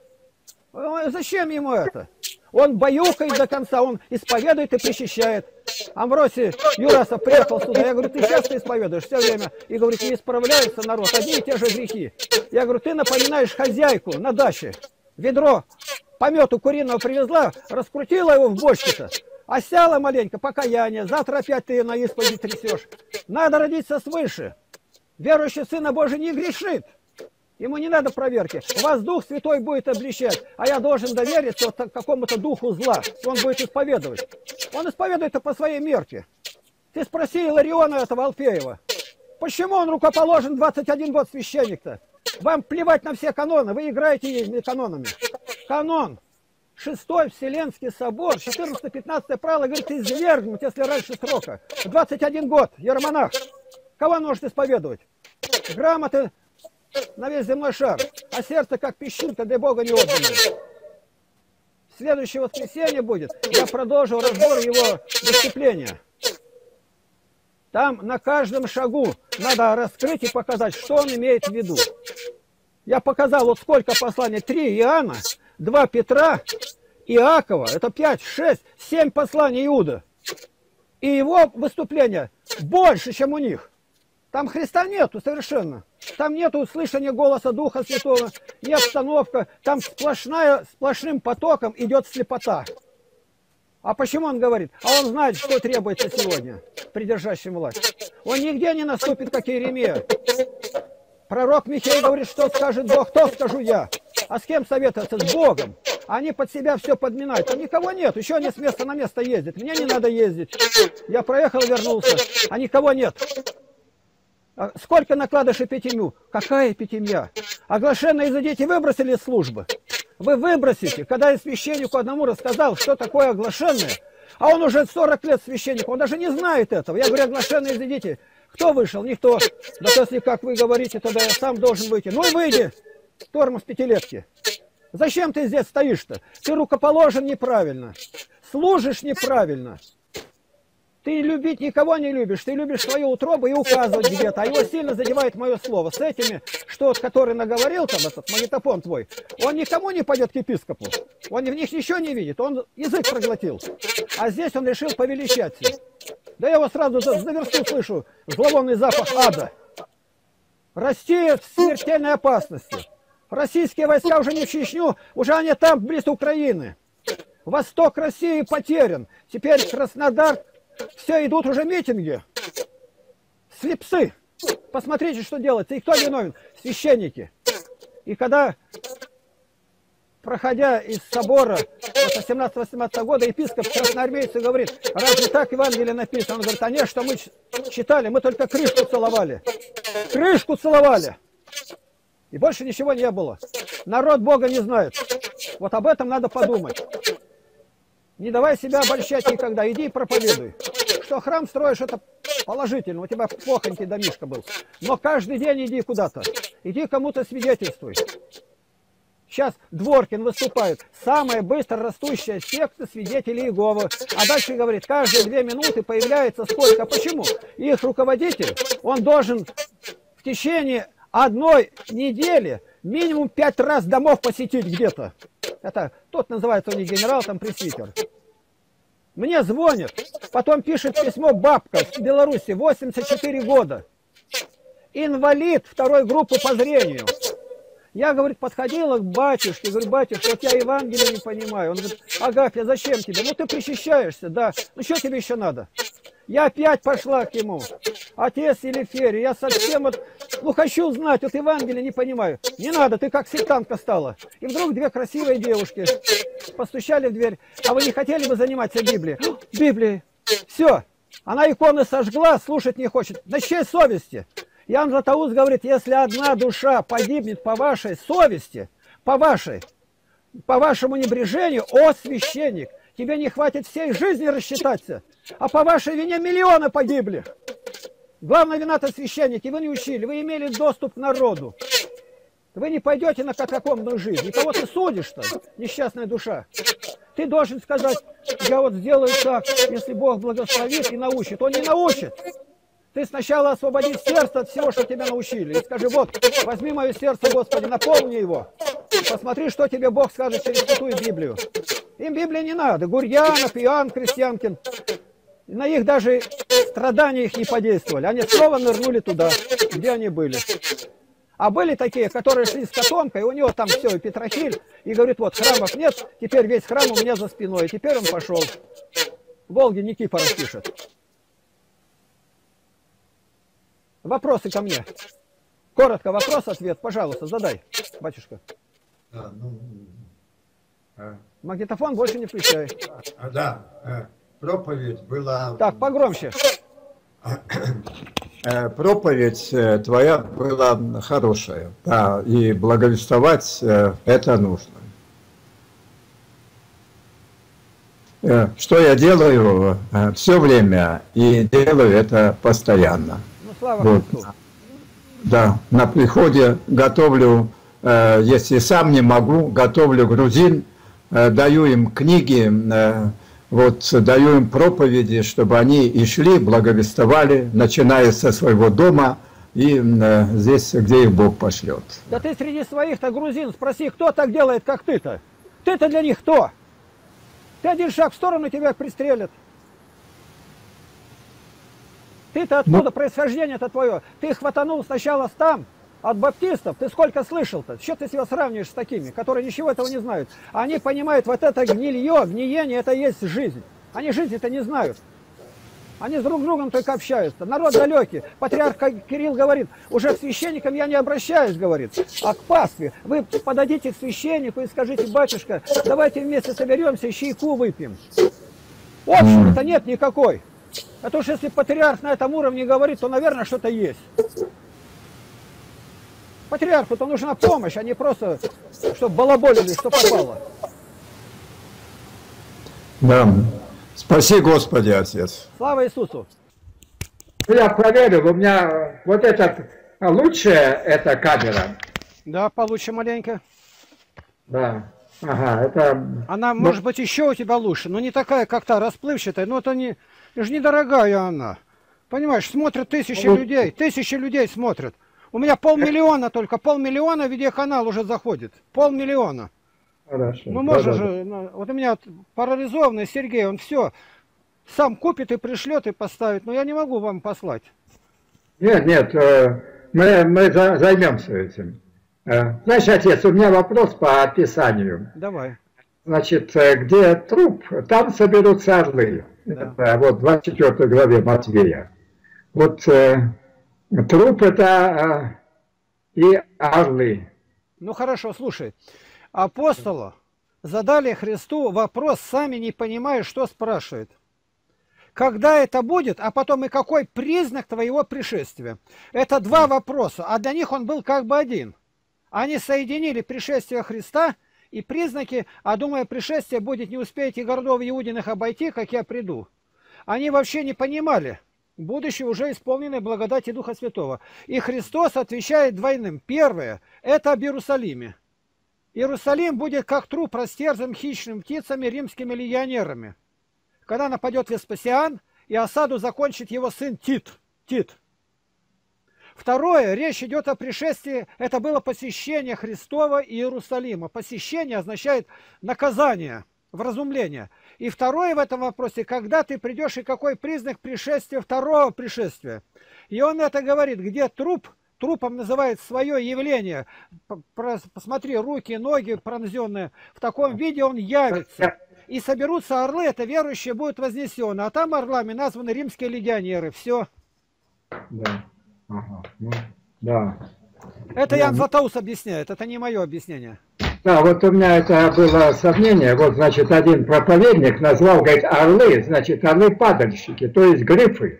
Зачем ему это? Он баюкает до конца, он исповедует и причащает. Амвросий Юрасов приехал сюда. Я говорю, ты часто исповедуешь все время. И говорит, не исправляется народ, одни и те же грехи. Я говорю, ты напоминаешь хозяйку на даче. Ведро помету куриного привезла, раскрутила его в бочке-то. Осяла маленько, покаяние. Завтра опять ты на исповеди трясешь. Надо родиться свыше. Верующий Сына Божий не грешит. Ему не надо проверки. Вас Дух Святой будет обличать, а я должен довериться вот какому-то духу зла. Он будет исповедовать. Он исповедует это по своей мерке. Ты спроси Илариона этого Алфеева. Почему он рукоположен 21 год священник-то? Вам плевать на все каноны, вы играете канонами. Канон. Шестой Вселенский собор, 14-15 правило, говорит, извергнуть, если раньше срока. 21 год, ермонах. Кого может исповедовать? Грамоты на весь земной шар, а сердце как песчинка для Бога не отданное. Следующее воскресенье будет, я продолжу разбор его выступления. Там на каждом шагу надо раскрыть и показать, что он имеет в виду. Я показал вот сколько посланий. Три Иоанна, два Петра, Иакова. Это пять, шесть, семь посланий Иуда. И его выступление больше, чем у них. Там Христа нету совершенно. Там нету услышания голоса Духа Святого, не обстановка. Там сплошная, сплошным потоком идет слепота. А почему он говорит? А он знает, что требуется сегодня, придержащим власть. Он нигде не наступит, как Иеремия. Пророк Михаил говорит, что скажет Бог, то скажу я. А с кем советоваться? С Богом. Они под себя все подминают. А никого нет. Еще они с места на место ездят. Мне не надо ездить. Я проехал, вернулся. А никого нет. А сколько накладываешь эпитемию? Какая эпитемия? Оглашенные за дети выбросили службы. Вы выбросите, когда я священнику одному рассказал, что такое оглашенное, а он уже 40 лет священник, он даже не знает этого. Я говорю, оглашенные за дети. Кто вышел? Никто. Да если, как вы говорите, тогда я сам должен выйти. Ну и выйди, тормоз пятилетки. Зачем ты здесь стоишь-то? Ты рукоположен неправильно, служишь неправильно. Ты любить никого не любишь, ты любишь свою утробу и указывать где-то, а его сильно задевает мое слово. С этими, что вот, который наговорил там, этот магнитофон твой, он никому не пойдет к епископу. Он в них ничего не видит, он язык проглотил. А здесь он решил повеличать. Да я его сразу версту слышу, зловонный запах ада. Россия в смертельной опасности. Российские войска уже не в Чечню, уже они там, близ Украины. Восток России потерян. Теперь Краснодар все, идут уже митинги. Слепцы. Посмотрите, что делается. И кто виновен? Священники. И когда, проходя из собора 17-18 года, епископ красноармейцу говорит, разве так Евангелие написано? Он говорит, а нет, что мы читали, мы только крышку целовали. Крышку целовали. И больше ничего не было. Народ Бога не знает. Вот об этом надо подумать. Не давай себя обольщать никогда, иди и проповедуй. Что храм строишь, это положительно, у тебя плохонький домишко был. Но каждый день иди куда-то, иди кому-то свидетельствуй. Сейчас Дворкин выступает. Самая быстро растущая секта свидетелей Иеговы. А дальше говорит, каждые две минуты появляется сколько. Почему? Их руководитель, он должен в течение одной недели минимум пять раз домов посетить где-то. Это тот называется у них генерал, там пресвитер. Мне звонят, потом пишет письмо бабка с Беларуси, 84 года. инвалид второй группы по зрению. Я, говорит, подходила к батюшке, говорю, батюшка, вот я Евангелие не понимаю. Он говорит, Агафья, зачем тебе? Ну ты причащаешься, да. Ну что тебе еще надо? Я опять пошла к нему. Отец или Ферри, я совсем вот, ну хочу знать, вот Евангелие не понимаю. Не надо, ты как сектантка стала. И вдруг две красивые девушки постучали в дверь. А вы не хотели бы заниматься Библией? Библией. Все. Она иконы сожгла, слушать не хочет. На чьей совести? Ян Златоуст говорит, если одна душа погибнет по вашей совести, по вашей, по вашему небрежению, о священник, тебе не хватит всей жизни рассчитаться, а по вашей вине миллионы погибли. Главная вина-то священники, вы не учили, вы имели доступ к народу. Вы не пойдете на катакомбную жизнь. И кого ты судишь-то, несчастная душа? Ты должен сказать, я вот сделаю так, если Бог благословит и научит. Он не научит. Ты сначала освободи сердце от всего, что тебя научили. И скажи, вот, возьми мое сердце, Господи, наполни его. посмотри, что тебе Бог скажет через Святую Библию. Им Библия не надо. Гурьянов, Иоанн Крестьянкин. На их даже страдания их не подействовали. Они снова нырнули туда, где они были. А были такие, которые шли с котомкой, у него там все, и Петрохиль, и говорит, вот, храмов нет, теперь весь храм у меня за спиной. И теперь он пошел. Волги Никифоров пишет. Вопросы ко мне. Коротко вопрос-ответ, пожалуйста, задай, батюшка. А, ну, а... Магнитофон больше не включай. А, да, э, проповедь была... Так, погромче. Э, проповедь э, твоя была хорошая, да, и благовествовать это нужно. Что я делаю все время и делаю это постоянно. Слава вот. Христу. Да, на приходе готовлю, э, если сам не могу, готовлю грузин, э, даю им книги, э, вот даю им проповеди, чтобы они и шли, благовествовали, начиная со своего дома и э, здесь, где их Бог пошлет. Да ты среди своих-то грузин спроси, кто так делает, как ты-то? Ты-то для них кто? Ты один шаг в сторону, тебя пристрелят. Ты-то откуда ну... происхождение-то твое? Ты хватанул сначала там, от баптистов. Ты сколько слышал-то? Что ты себя сравниваешь с такими, которые ничего этого не знают? Они понимают, вот это гнилье, гниение, это есть жизнь. Они жизни-то не знают. Они с друг другом только общаются. Народ далекий. Патриарх Кирилл говорит, уже к священникам я не обращаюсь, говорит, а к пастве. Вы подойдите к священнику и скажите, батюшка, давайте вместе соберемся и чайку выпьем. Общего-то нет никакой. А то, что если патриарх на этом уровне говорит, то, наверное, что-то есть. Патриарху-то нужна помощь, а не просто, чтобы балаболили, что попало. Да. Спаси Господи, Отец. Слава Иисусу. Я проверил, у меня вот этот лучшая эта камера. Да, получше маленько. Да. Ага, это... Она, может быть, еще у тебя лучше, но не такая, как та, расплывчатая, но это не... Это же недорогая она. Понимаешь, смотрят тысячи ну, людей, тысячи людей смотрят. У меня полмиллиона только, полмиллиона видеоканал уже заходит. Полмиллиона. Хорошо. Ну, можно да, же, да. вот у меня парализованный Сергей, он все сам купит и пришлет и поставит, но я не могу вам послать. Нет, нет, э, мы, мы займемся этим. Э, знаешь, отец, у меня вопрос по описанию. Давай. Значит, э, где труп, там соберутся орлы. Да. Это вот в 24 главе Матвея. Вот труп это э, и орлы. Ну хорошо, слушай. Апостолу задали Христу вопрос, сами не понимая, что спрашивает. Когда это будет, а потом и какой признак твоего пришествия? Это два вопроса, а для них он был как бы один. Они соединили пришествие Христа и признаки, а думая, пришествие будет, не успеете городов Иудиных обойти, как я приду. Они вообще не понимали, будущее уже исполненное благодати Духа Святого. И Христос отвечает двойным. Первое, это об Иерусалиме. Иерусалим будет как труп растерзан хищными птицами, римскими легионерами. Когда нападет Веспасиан, и осаду закончит его сын Тит. Тит. Второе, речь идет о пришествии, это было посещение Христова Иерусалима. Посещение означает наказание, вразумление. И второе в этом вопросе, когда ты придешь и какой признак пришествия, второго пришествия. И он это говорит, где труп, трупом называет свое явление. Посмотри, руки, ноги пронзенные. В таком виде он явится. И соберутся орлы, это верующие будут вознесены. А там орлами названы римские легионеры. Все. Да. Ага. Ну, да. Это Ян Златоус объясняет, это не мое объяснение. Да, вот у меня это было сомнение. Вот, значит, один проповедник назвал, говорит, орлы, значит, орлы-падальщики, то есть грифы.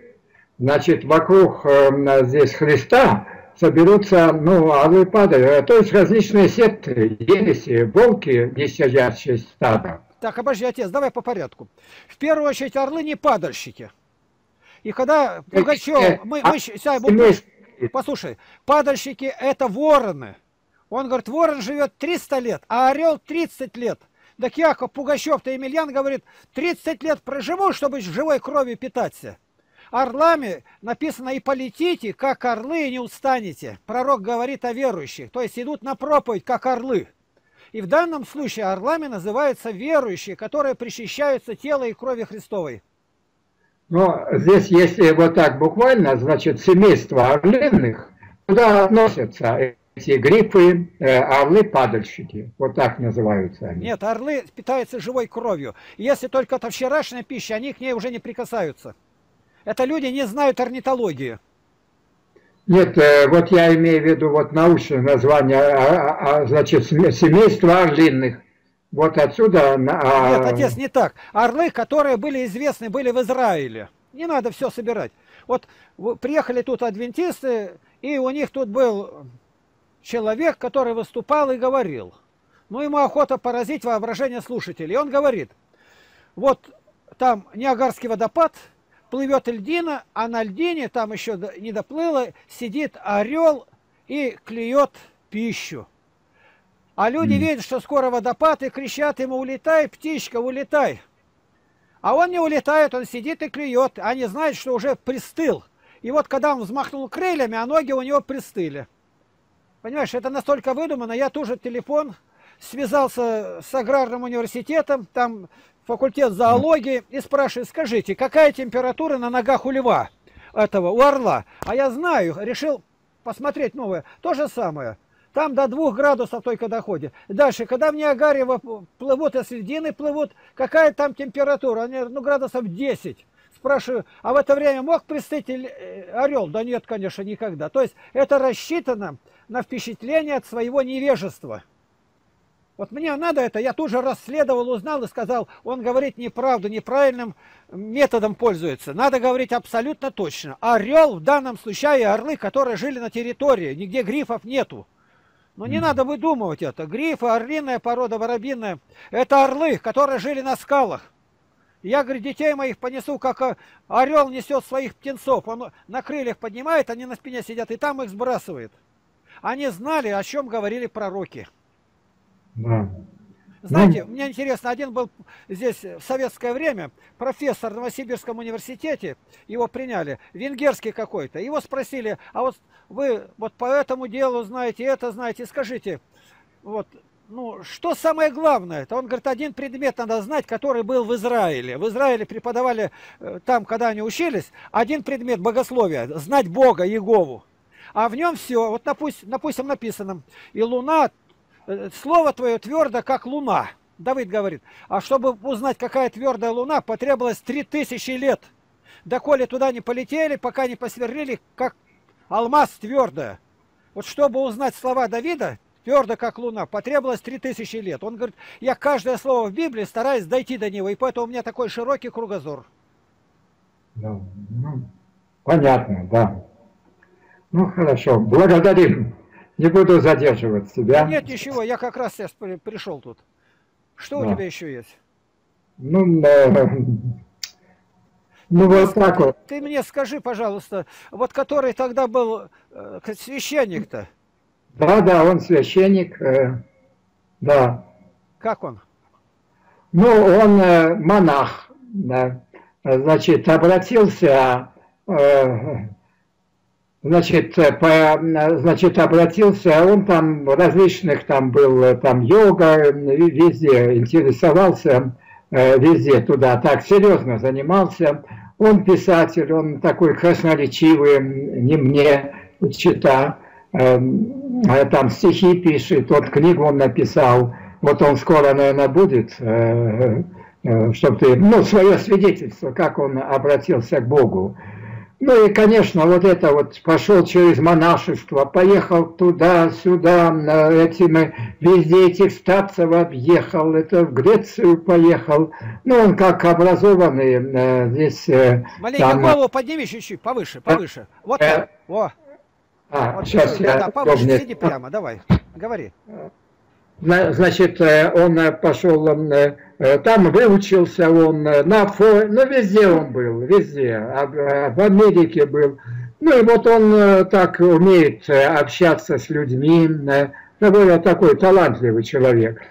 Значит, вокруг э, здесь Христа соберутся, ну, орлы падали, то есть различные секты, ереси, волки, не сидящие стада. Так, обожди, отец, давай по порядку. В первую очередь, орлы не падальщики. И когда Пугачев, мы, мы, сейчас, послушай, падальщики это вороны. Он говорит, ворон живет 300 лет, а орел 30 лет. Так Яков Пугачев-то Емельян говорит, 30 лет проживу, чтобы живой кровью питаться. Орлами написано и полетите, как орлы, и не устанете. Пророк говорит о верующих, то есть идут на проповедь, как орлы. И в данном случае орлами называются верующие, которые причащаются тела и крови Христовой. Но здесь, если вот так буквально, значит, семейство орлиных, туда относятся эти грифы, э, орлы-падальщики. Вот так называются они. Нет, орлы питаются живой кровью. Если только это вчерашняя пища, они к ней уже не прикасаются. Это люди не знают орнитологии. Нет, э, вот я имею в виду вот научное название, а, а, а, значит, семейство орлиных. Вот отсюда... А... Нет, отец, не так. Орлы, которые были известны, были в Израиле. Не надо все собирать. Вот приехали тут адвентисты, и у них тут был человек, который выступал и говорил. Ну, ему охота поразить воображение слушателей. И он говорит, вот там Ниагарский водопад, плывет льдина, а на льдине, там еще не доплыло, сидит орел и клюет пищу. А люди mm. видят, что скоро водопад, и кричат ему, улетай, птичка, улетай. А он не улетает, он сидит и клюет. Они знают, что уже пристыл. И вот когда он взмахнул крыльями, а ноги у него пристыли. Понимаешь, это настолько выдумано. Я тоже телефон связался с аграрным университетом, там факультет зоологии, и спрашиваю, скажите, какая температура на ногах у льва этого, у орла? А я знаю, решил посмотреть новое. То же самое. Там до двух градусов только доходит. Дальше, когда в Ниагаре плывут, если льдины плывут, какая там температура? Они, ну, градусов 10. Спрашиваю, а в это время мог пристыть э, орел? Да нет, конечно, никогда. То есть это рассчитано на впечатление от своего невежества. Вот мне надо это, я тут же расследовал, узнал и сказал, он говорит неправду, неправильным методом пользуется. Надо говорить абсолютно точно. Орел в данном случае орлы, которые жили на территории, нигде грифов нету. Но не надо выдумывать это. Грифы, орлиная порода, воробьиная. Это орлы, которые жили на скалах. Я, говорю, детей моих понесу, как э, орел несет своих птенцов. Он на крыльях поднимает, они на спине сидят, и там их сбрасывает. Они знали, о чем говорили пророки. Да. Знаете, ну... мне интересно, один был здесь в советское время, профессор в Новосибирском университете, его приняли, венгерский какой-то. Его спросили, а вот вы вот по этому делу знаете, это знаете, скажите, вот, ну, что самое главное? Это он говорит, один предмет надо знать, который был в Израиле. В Израиле преподавали э, там, когда они учились, один предмет богословия, знать Бога, Егову. А в нем все, вот допустим, допустим написано, и луна Э, слово твое твердо, как луна. Давид говорит, а чтобы узнать, какая твердая луна, потребовалось три тысячи лет. Доколе туда не полетели, пока не посверлили, как алмаз твердая. Вот чтобы узнать слова Давида, твердо как луна, потребовалось три тысячи лет. Он говорит, я каждое слово в Библии стараюсь дойти до него, и поэтому у меня такой широкий кругозор. Да, ну, понятно, да. Ну, хорошо, благодарим. Не буду задерживать тебя. Да нет ничего, я как раз сейчас пришел тут. Что да. у тебя еще есть? Ну, э, ну вот так вот. Ты мне скажи, пожалуйста, вот который тогда был э, священник-то. Да, да, он священник, э, да. Как он? Ну, он э, монах, да. Значит, обратился э, значит, по, значит, обратился, а он там различных, там был, там йога, везде интересовался, э, везде туда, так серьезно занимался. Он писатель, он такой красноречивый, не мне чита. Эм, э, там стихи пишет, вот книгу он написал, вот он скоро, наверное, будет, э, э, чтобы ты, ну, свое свидетельство, как он обратился к Богу. Ну и, конечно, вот это вот пошел через монашество, поехал туда-сюда, этими, везде этих статцев объехал, это в Грецию поехал. Ну, он как образованный здесь... Там... голову подними чуть-чуть, повыше, повыше. Вот так, во. А, вот, сейчас я... Да, повыше, сиди прямо, давай, говори. Значит, он пошел Э, там выучился он на фо... ну везде он был, везде, в Америке был. Ну и вот он э, так умеет э, общаться с людьми, довольно такой талантливый человек.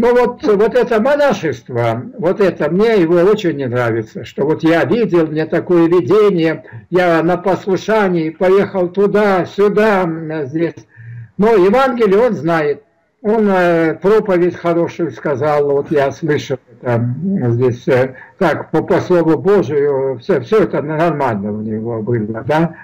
Но вот, вот это монашество, вот это мне его очень не нравится, что вот я видел, мне такое видение, я на послушании поехал туда, сюда, здесь. Но Евангелие он знает, он э, проповедь хорошую сказал, вот я слышал здесь, э, так, по, по Слову Божию, все, все это нормально у него было, да.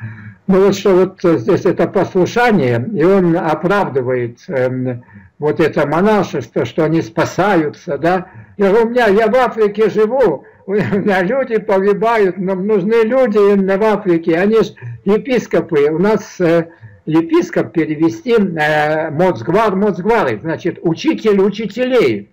Но вот что вот здесь это послушание, и он оправдывает э, вот это монашество, что они спасаются, да. Я говорю, у меня, я в Африке живу, у меня люди погибают, нам нужны люди в Африке, они же епископы, у нас... Э, епископ перевести э, Моцгвар Моцгвары, значит, учитель учителей.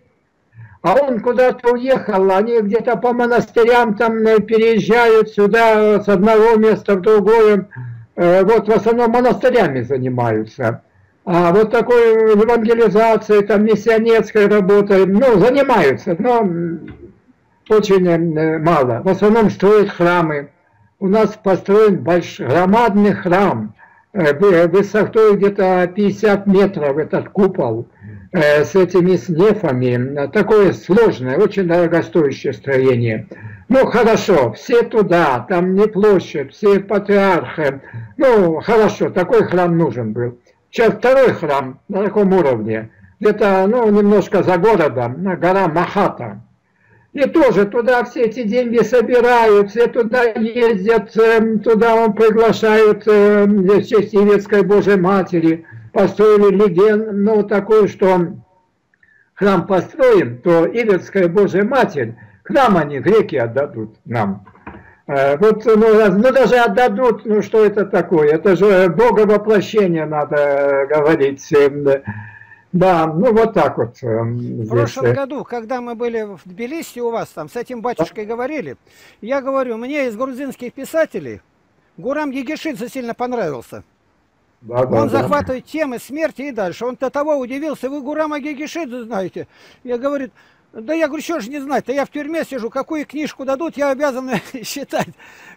А он куда-то уехал, они где-то по монастырям там э, переезжают сюда с одного места в другое. Э, вот в основном монастырями занимаются. А вот такой евангелизацией, там, миссионерской работой, ну, занимаются, но очень э, мало. В основном строят храмы. У нас построен большой, громадный храм – Э, высотой где-то 50 метров этот купол с этими снефами. Такое сложное, очень дорогостоящее строение. Ну, хорошо, все туда, там не площадь, все патриархи. Ну, хорошо, такой храм нужен был. Сейчас второй храм на таком уровне, где-то, ну, немножко за городом, на гора Махата. И тоже туда все эти деньги собирают, все туда ездят, эм, туда он приглашают эм, в честь Иветской Божьей Матери. Построили легенду, ну, такую, что храм построим, то Иветская Божья Матерь, храм они, греки, отдадут нам. Э, вот, ну, ну, даже отдадут, ну, что это такое? Это же Бога воплощение надо э, говорить. Да, ну вот так вот. Э, в прошлом году, когда мы были в Тбилиси у вас там, с этим батюшкой говорили, я говорю, мне из грузинских писателей Гурам Гигишидзе сильно понравился. Да, Он да, захватывает да. темы смерти и дальше. Он до того удивился, вы Гурама Гигишидзе знаете. Я говорю, да я говорю, что же не знать, да я в тюрьме сижу, какую книжку дадут, я обязан считать.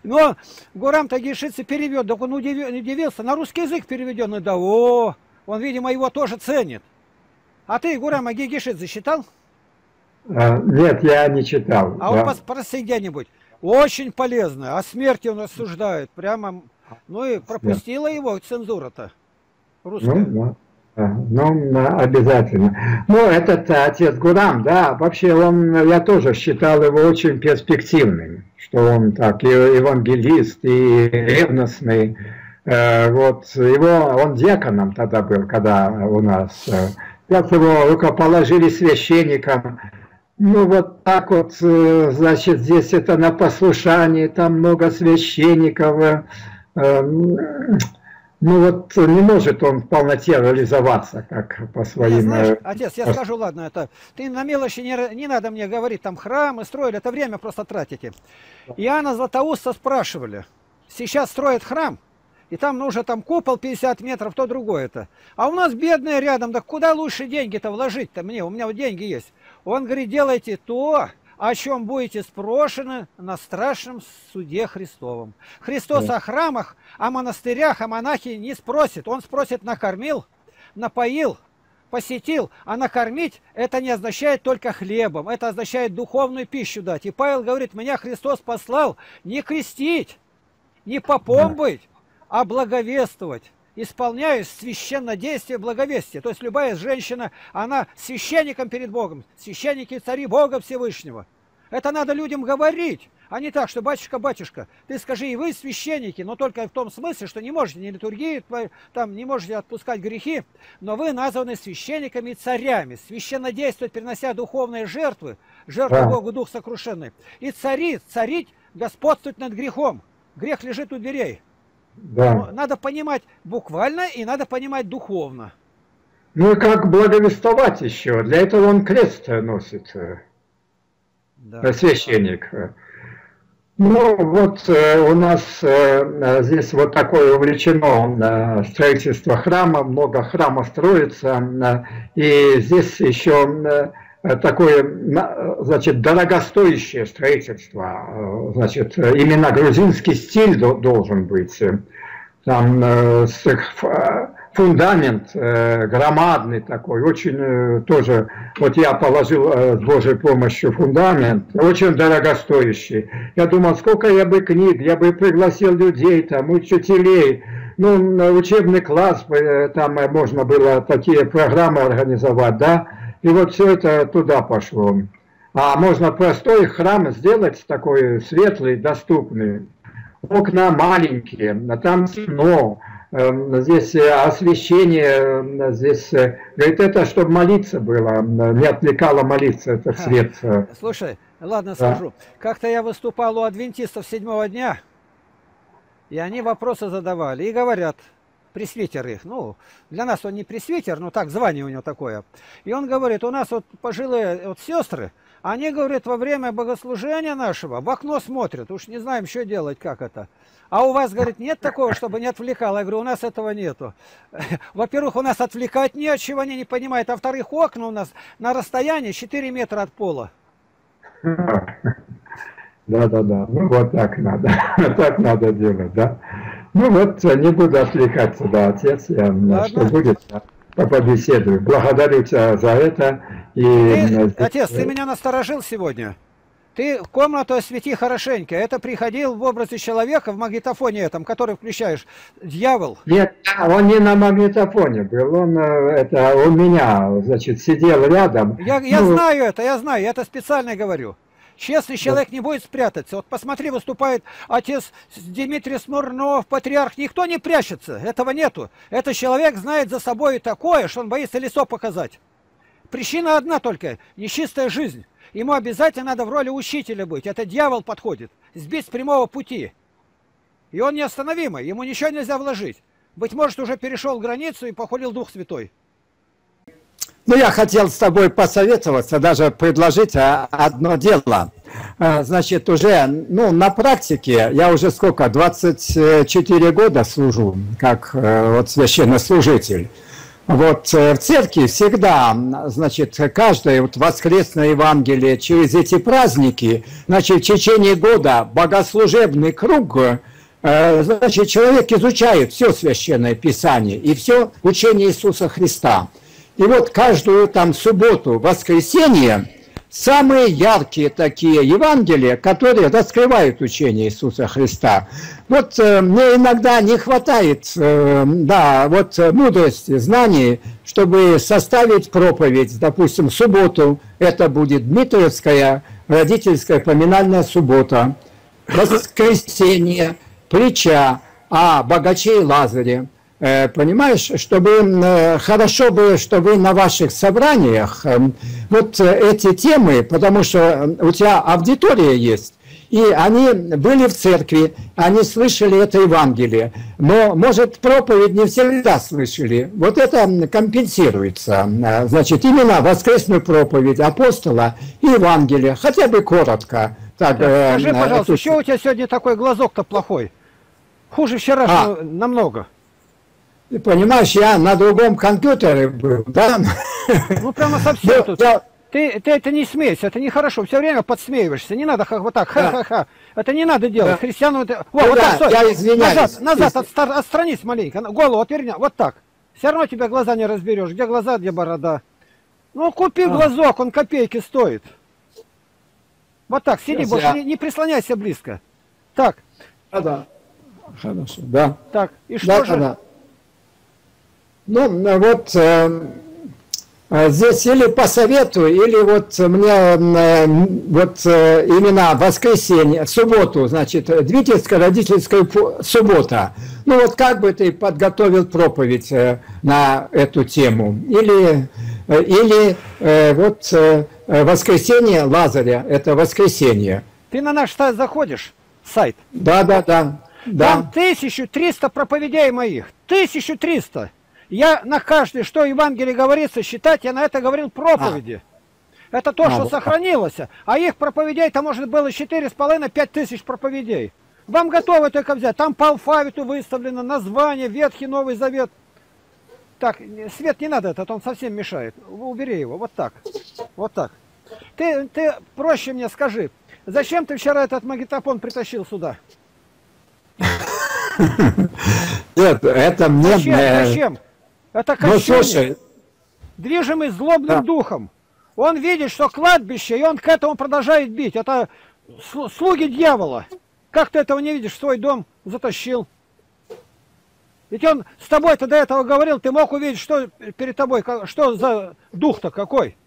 Но Гурам Тагишидзе перевел, так он удивился, на русский язык переведен, да о, он, видимо, его тоже ценит. А ты Гурама Гигишидзе читал? А, нет, я не читал. А да. он спроси где-нибудь. Очень полезно. О смерти он рассуждает. Прямо. Ну и пропустила Нет. его цензура-то. Русская. Ну, да. Ну, обязательно. Ну, этот отец Гурам, да, вообще он, я тоже считал его очень перспективным, что он так и евангелист, и ревностный. Э, вот его, он диаконом тогда был, когда у нас э, как его рукоположили священникам. Ну вот так вот, э, значит, здесь это на послушании, там много священников. Ну вот не может он в полноте реализоваться, как по своим... Я, знаешь, э, отец, я скажу, ладно, это ты на мелочи не, не надо мне говорить, там храмы строили, это время просто тратите. Иоанна Златоуста спрашивали, сейчас строят храм, и там нужно там купол 50 метров, то другое это. А у нас бедные рядом, да куда лучше деньги-то вложить-то мне? У меня вот деньги есть. Он говорит, делайте то, о чем будете спрошены на страшном суде Христовом. Христос о храмах, о монастырях, о монахе не спросит. Он спросит, накормил, напоил, посетил, а накормить это не означает только хлебом, это означает духовную пищу дать. И Павел говорит, меня Христос послал не крестить, не попом быть, а благовествовать. Исполняю священное действие благовестия. То есть любая женщина, она священником перед Богом. Священники цари Бога Всевышнего. Это надо людям говорить, а не так, что батюшка, батюшка, ты скажи, и вы священники, но только в том смысле, что не можете не литургии, там не можете отпускать грехи, но вы названы священниками и царями, священно действовать, перенося духовные жертвы, жертву да. Богу Дух сокрушенный. И царить, царить, господствовать над грехом. Грех лежит у дверей. Да. Надо понимать буквально и надо понимать духовно. Ну и как благовествовать еще? Для этого он крест носит, э, да. священник. Ну вот э, у нас э, здесь вот такое увлечено строительство храма, много храма строится, и здесь еще такое, значит, дорогостоящее строительство, значит, именно грузинский стиль должен быть. Там фундамент э, громадный такой, очень э, тоже, вот я положил э, с Божьей помощью фундамент, очень дорогостоящий. Я думал, сколько я бы книг, я бы пригласил людей, там, учителей, ну, учебный класс, э, там э, можно было такие программы организовать, да, и вот все это туда пошло. А можно простой храм сделать такой светлый, доступный. Окна маленькие, а там темно, Эм, здесь э, освещение, э, здесь, э, говорит, это чтобы молиться было, не отвлекало молиться, это свет. Слушай, ладно, да. скажу. Как-то я выступал у адвентистов седьмого дня, и они вопросы задавали, и говорят, пресвитер их, ну, для нас он не пресвитер, но так, звание у него такое. И он говорит, у нас вот пожилые вот сестры, они, говорят, во время богослужения нашего в окно смотрят, уж не знаем, что делать, как это. А у вас, говорит, нет такого, чтобы не отвлекало? Я говорю, у нас этого нету. Во-первых, у нас отвлекать не от чего они не понимают. А во-вторых, окна у нас на расстоянии 4 метра от пола. Да-да-да, ну вот так надо, так надо делать, да. Ну вот, не буду отвлекаться, да, отец, я, Ладно. что будет, побеседую. Благодарю тебя за это. И... Ты, отец, ты меня насторожил сегодня. Ты комнату освети хорошенько. Это приходил в образе человека в магнитофоне этом, который включаешь. Дьявол. Нет, он не на магнитофоне был. Он, э, это, у меня, значит, сидел рядом. Я, я ну... знаю это, я знаю. Я это специально говорю. Честный человек не будет спрятаться. Вот посмотри, выступает отец Дмитрий Смурнов, патриарх. Никто не прячется. Этого нету. Этот человек знает за собой такое, что он боится лицо показать. Причина одна только – нечистая жизнь. Ему обязательно надо в роли учителя быть. Это дьявол подходит. Сбить с прямого пути. И он неостановимый. Ему ничего нельзя вложить. Быть может, уже перешел границу и похулил Дух Святой. Ну, я хотел с тобой посоветоваться, даже предложить а, одно дело. А, значит, уже ну, на практике, я уже сколько, 24 года служу, как э, вот священнослужитель. Вот э, в церкви всегда, значит, каждое вот воскресное Евангелие через эти праздники, значит, в течение года богослужебный круг, э, значит, человек изучает все священное Писание и все учение Иисуса Христа. И вот каждую там субботу, воскресенье самые яркие такие Евангелия, которые раскрывают учение Иисуса Христа. Вот э, мне иногда не хватает, э, да, вот э, мудрости, знаний, чтобы составить проповедь, допустим, субботу, это будет Дмитриевская родительская поминальная суббота, воскресенье, притча о богаче и Лазаре, понимаешь, чтобы э, хорошо бы, что вы на ваших собраниях эм, вот э, эти темы, потому что у тебя аудитория есть, и они были в церкви, они слышали это Евангелие, но, может, проповедь не всегда слышали. Вот это компенсируется. Значит, именно воскресную проповедь апостола и Евангелие, хотя бы коротко. Так, Скажи, пожалуйста, эту... что у тебя сегодня такой глазок-то плохой? Хуже вчерашнего а. намного. Понимаешь, я на другом компьютере был, да? Ну, прямо совсем тут. Ты, ты это не смейся, это нехорошо. Все время подсмеиваешься. Не надо вот так, ха-ха-ха. Это не надо делать. Да. Христиану это... Во, вот так, стой. Я извиняюсь. Назад, назад, отстар... отстранись маленько. Голову отверни. Вот так. Все равно тебя глаза не разберешь. Где глаза, где борода. Ну, купи а. глазок, он копейки стоит. Вот так, сиди, Сейчас больше я... не, не прислоняйся близко. Так. Да, да. Хорошо, да. Так, и что да, же? Да. Ну, вот, э, А здесь или по совету, или вот мне э, вот э, именно воскресенье, в субботу, значит, Двительская родительская суббота. Ну вот как бы ты подготовил проповедь э, на эту тему? Или, или вот воскресенье Лазаря, это воскресенье. Ты на наш сайт заходишь, сайт? Да, да, да. да. Там 1300 проповедей моих, 1300. Я на каждый, что Евангелие говорится, считать, я на это говорил проповеди. А. Это то, а, что вот. сохранилось. А их проповедей-то, может, было четыре с половиной, пять тысяч проповедей. Вам готовы только взять. Там по алфавиту выставлено название, Ветхий, Новый Завет. Так, свет не надо этот, он совсем мешает. Убери его, вот так. Вот так. Ты, ты проще мне скажи, зачем ты вчера этот магнитофон притащил сюда? Нет, это мне... Зачем? Зачем? Это ну, слушай, движимый злобным да. духом. Он видит, что кладбище, и он к этому продолжает бить. Это слуги дьявола. Как ты этого не видишь? В свой дом затащил. Ведь он с тобой-то до этого говорил, ты мог увидеть, что перед тобой, что за дух-то какой.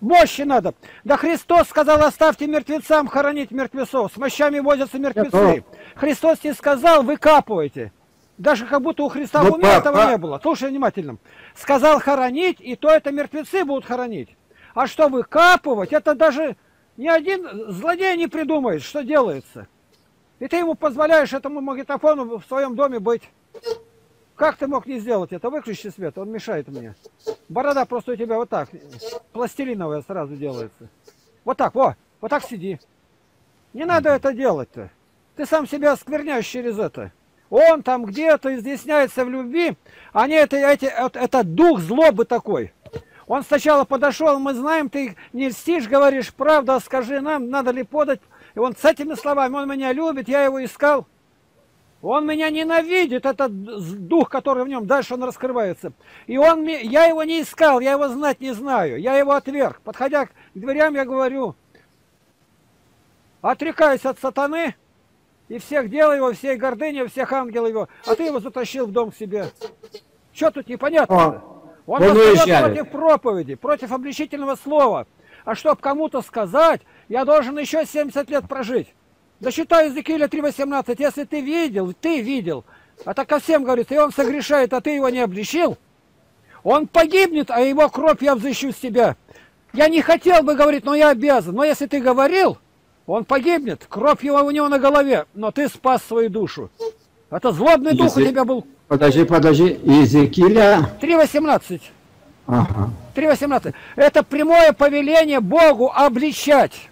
Мощи надо. Да Христос сказал, оставьте мертвецам хоронить мертвецов. С мощами возятся мертвецы. Христос не сказал, выкапывайте. Даже как будто у Христа в уме этого не было. Слушай внимательно. Сказал хоронить, и то это мертвецы будут хоронить. А что выкапывать, это даже ни один злодей не придумает, что делается. И ты ему позволяешь этому магнитофону в своем доме быть. Как ты мог не сделать это? Выключи свет, он мешает мне. Борода просто у тебя вот так, пластилиновая сразу делается. Вот так, во, вот так сиди. Не надо это делать-то. Ты сам себя оскверняешь через это он там где-то изъясняется в любви, они это, эти, это, дух злобы такой. Он сначала подошел, мы знаем, ты не льстишь, говоришь, правда, скажи нам, надо ли подать. И он с этими словами, он меня любит, я его искал. Он меня ненавидит, этот дух, который в нем, дальше он раскрывается. И он, я его не искал, я его знать не знаю, я его отверг. Подходя к дверям, я говорю, отрекаюсь от сатаны, и всех дел его, всей гордыни, всех ангелов его, а ты его затащил в дом к себе. Что тут непонятно? Он восстает против проповеди, против обличительного слова. А чтоб кому-то сказать, я должен еще 70 лет прожить. Да считай Иезекииля 3.18, если ты видел, ты видел, а так ко всем говорит, и он согрешает, а ты его не обличил, он погибнет, а его кровь я взыщу с тебя. Я не хотел бы говорить, но я обязан. Но если ты говорил, он погибнет, кровь его у него на голове, но ты спас свою душу. Это злобный дух Язык... у тебя был. Подожди, подожди, Иезекииля... 3.18. Ага. 3.18. Это прямое повеление Богу обличать.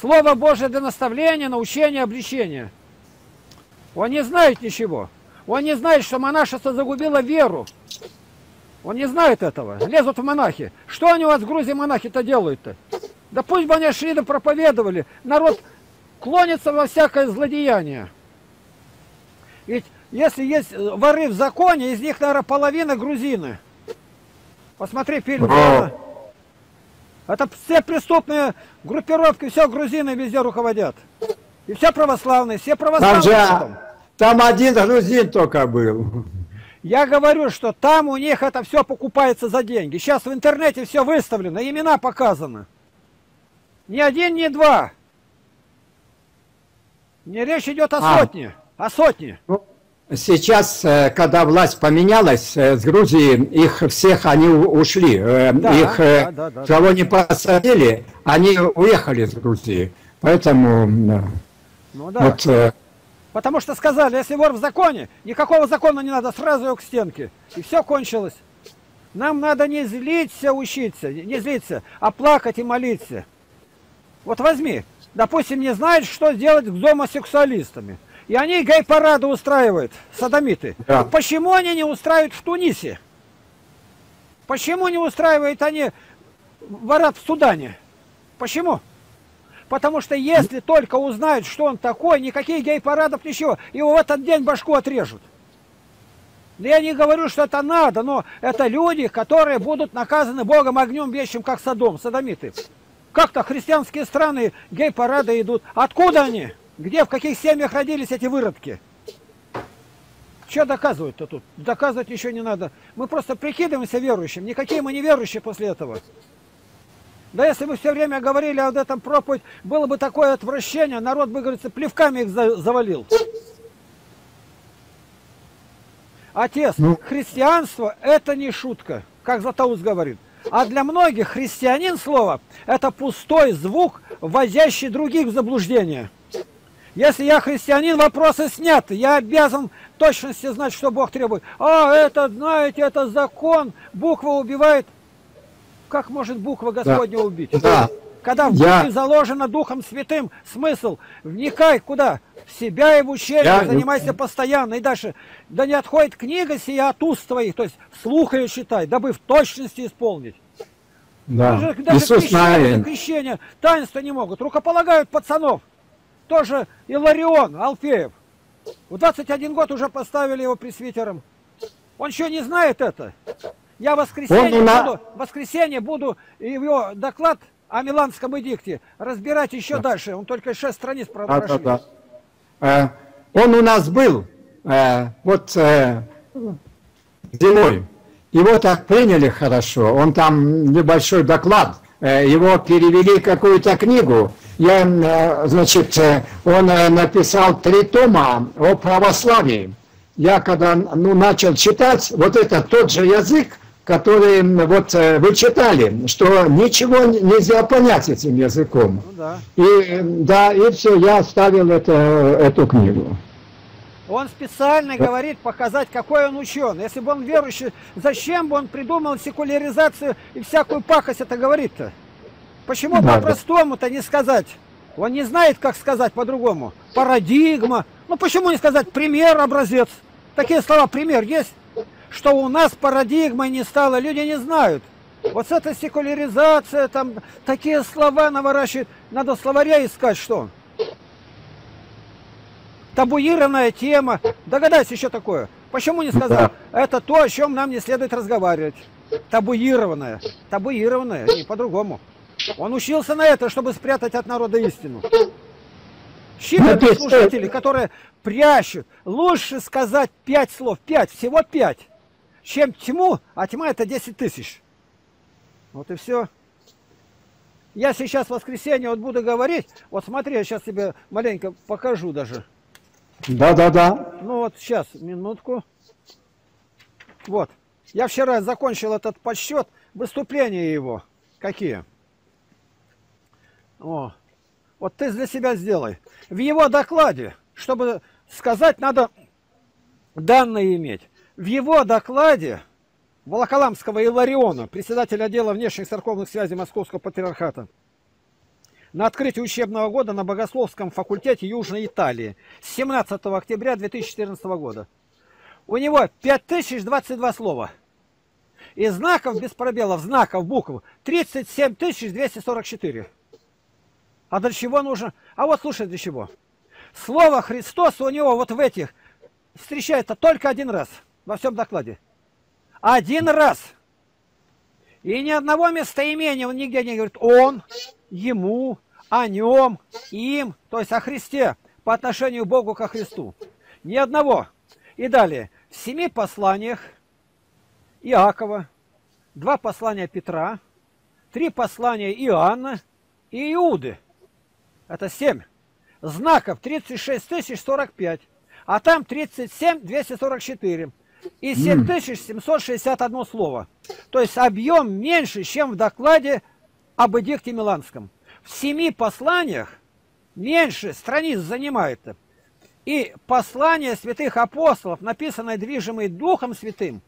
Слово Божие для наставления, научения, обличения. Он не знает ничего. Он не знает, что монашество загубило веру. Он не знает этого. Лезут в монахи. Что они у вас в Грузии монахи-то делают-то? Да пусть бы они шли да проповедовали. Народ клонится во всякое злодеяние. Ведь если есть воры в законе, из них, наверное, половина грузины. Посмотри фильм. Да. Это все преступные группировки, все грузины везде руководят. И все православные, все православные. Там, же, там один грузин только был. Я говорю, что там у них это все покупается за деньги. Сейчас в интернете все выставлено, имена показаны. Ни один, ни два. Не речь идет о а. сотне. О сотне. Ну, сейчас, э, когда власть поменялась э, с Грузии, их всех они ушли. Э, да, их да, да, да, кого да. не посадили, они уехали с Грузии. Поэтому ну, да. вот, Потому что сказали, если вор в законе, никакого закона не надо, сразу его к стенке. И все кончилось. Нам надо не злиться, учиться, не злиться, а плакать и молиться. Вот возьми, допустим, не знают, что делать с гомосексуалистами. И они гей-парады устраивают, садомиты. Да. Почему они не устраивают в Тунисе? Почему не устраивают они в Судане? Почему? Потому что если только узнают, что он такой, никаких гей-парадов, ничего, его в этот день башку отрежут. Я не говорю, что это надо, но это люди, которые будут наказаны Богом огнем вещим, как Содом, садомиты. Как-то христианские страны гей-парады идут. Откуда они? Где, в каких семьях родились эти выродки? Что доказывать-то тут? Доказывать ничего не надо. Мы просто прикидываемся верующим. Никакие мы не верующие после этого. Да если бы все время говорили об этом проповедь, было бы такое отвращение, народ бы, говорится, плевками их завалил. Отец, ну. христианство это не шутка, как Златоуст говорит. А для многих христианин слово это пустой звук, вводящий других в заблуждение. Если я христианин, вопросы сняты. Я обязан точности знать, что Бог требует. А, это, знаете, это закон. Буква убивает. Как может буква Господня да. убить? Да. Когда в я... заложено Духом Святым смысл, вникай куда? В себя и в учение, я... занимайся постоянно. И дальше, да не отходит книга сия от уст твоих, то есть слух ее читай, дабы в точности исполнить. Да. Даже, даже Иисус крещение, крещение, таинства не могут. Рукополагают пацанов. Тоже Иларион Алфеев. В 21 год уже поставили его пресвитером. Он еще не знает это. Я воскресенье, Он буду, в воскресенье буду его доклад о Миланском эдикте разбирать еще да. дальше. Он только 6 страниц да, да, да. Э, Он у нас был э, вот э, зимой. Его так приняли хорошо. Он там небольшой доклад. Э, его перевели какую-то книгу я, э, значит, э, он э, написал три тома о православии. Я когда ну, начал читать, вот это тот же язык, который вот вы читали, что ничего нельзя понять этим языком. Ну, да. И да, и все, я оставил это, эту книгу. Он специально да. говорит показать, какой он учен. Если бы он верующий, зачем бы он придумал секуляризацию и всякую пакость это говорит-то? Почему да, по-простому-то не сказать? Он не знает, как сказать по-другому. Парадигма. Ну почему не сказать пример, образец? Такие слова пример есть. Что у нас парадигмой не стало, люди не знают. Вот эта секуляризация, там такие слова наворачивают. Надо словаря искать, что? Табуированная тема. Догадайся еще такое. Почему не сказал? Это то, о чем нам не следует разговаривать. Табуированная. Табуированная, не по-другому. Он учился на это, чтобы спрятать от народа истину. Щиплют слушатели, которые прячут. Лучше сказать пять слов, пять, всего пять, чем тьму, а тьма это 10 тысяч. Вот и все. Я сейчас в воскресенье вот буду говорить. Вот смотри, я сейчас тебе маленько покажу даже. Да, да, да. Ну вот сейчас, минутку. Вот. Я вчера закончил этот подсчет выступления его. Какие? О, вот ты для себя сделай. В его докладе, чтобы сказать, надо данные иметь. В его докладе Волоколамского Илариона, председателя отдела внешних церковных связей Московского патриархата, на открытии учебного года на Богословском факультете Южной Италии с 17 октября 2014 года. У него 5022 слова. И знаков без пробелов, знаков, букв 37 244. А для чего нужно? А вот слушай, для чего. Слово Христос у него вот в этих встречается только один раз во всем докладе. Один раз. И ни одного местоимения он нигде не говорит он, ему, о нем, им, то есть о Христе по отношению к Богу ко Христу. Ни одного. И далее. В семи посланиях Иакова, два послания Петра, три послания Иоанна и Иуды. Это 7. Знаков 36 тысяч 45. А там 37 244. И 7761 слово. То есть объем меньше, чем в докладе об эдикте Миланском. В семи посланиях меньше страниц занимает. И послание святых апостолов, написанное движимое Духом Святым,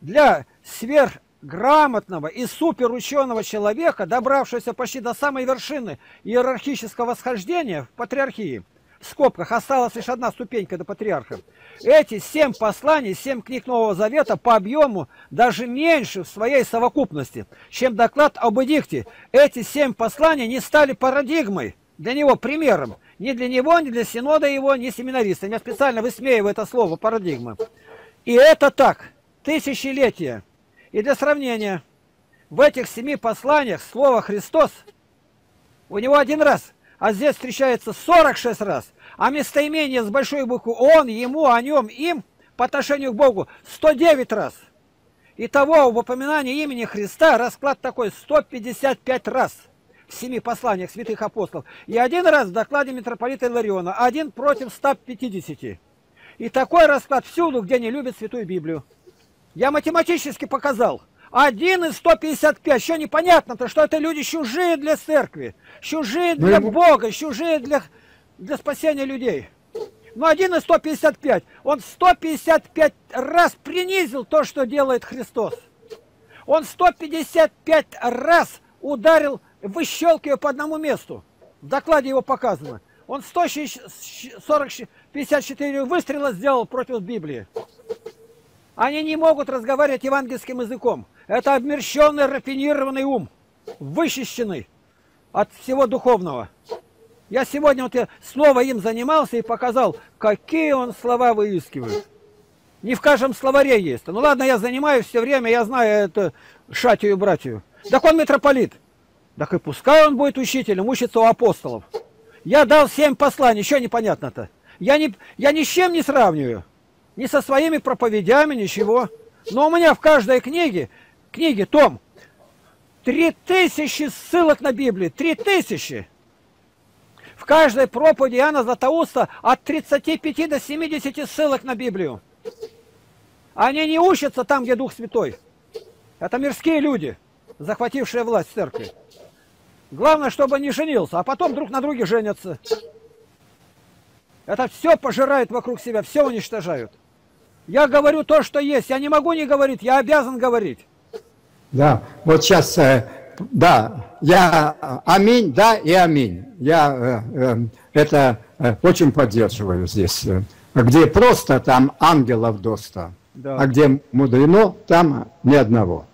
для сверх грамотного и суперученого человека, добравшегося почти до самой вершины иерархического восхождения в патриархии, в скобках осталась лишь одна ступенька до патриарха. Эти семь посланий, семь книг Нового Завета по объему даже меньше в своей совокупности, чем доклад об эдикте. Эти семь посланий не стали парадигмой, для него примером. Ни для него, ни для синода его, ни семинариста. Я специально высмеиваю это слово парадигма. И это так, тысячелетия. И для сравнения, в этих семи посланиях слово «Христос» у него один раз, а здесь встречается 46 раз. А местоимение с большой буквы «он», «ему», «о нем», «им» по отношению к Богу 109 раз. Итого в упоминании имени Христа расклад такой 155 раз в семи посланиях святых апостолов. И один раз в докладе митрополита Илариона, один против 150. И такой расклад всюду, где не любят Святую Библию. Я математически показал. Один из 155. Еще непонятно-то, что это люди чужие для церкви, чужие Ну, для ему- Бога, чужие для, для спасения людей. Но один из 155. Он 155 раз принизил то, что делает Христос. Он 155 раз ударил, выщелкивая по одному месту. В докладе его показано. Он 154 выстрела сделал против Библии. Они не могут разговаривать евангельским языком. Это обмерщенный, рафинированный ум, вычищенный от всего духовного. Я сегодня вот я снова им занимался и показал, какие он слова выискивает. Не в каждом словаре есть. Ну ладно, я занимаюсь все время, я знаю это шатию братью. Так он митрополит. Так и пускай он будет учителем, учится у апостолов. Я дал семь посланий, еще непонятно-то. Я, не, я ни с чем не сравниваю. Ни со своими проповедями, ничего. Но у меня в каждой книге, книге, том, три тысячи ссылок на Библию. Три тысячи. В каждой проповеди Иоанна Златоуста от 35 до 70 ссылок на Библию. Они не учатся там, где Дух Святой. Это мирские люди, захватившие власть церкви. Главное, чтобы не женился, а потом друг на друге женятся. Это все пожирают вокруг себя, все уничтожают. Я говорю то, что есть. Я не могу не говорить, я обязан говорить. Да, вот сейчас, э, да, я аминь, да и аминь. Я э, э, это очень поддерживаю здесь. Где просто, там ангелов доста. Да. А где мудрено, там ни одного.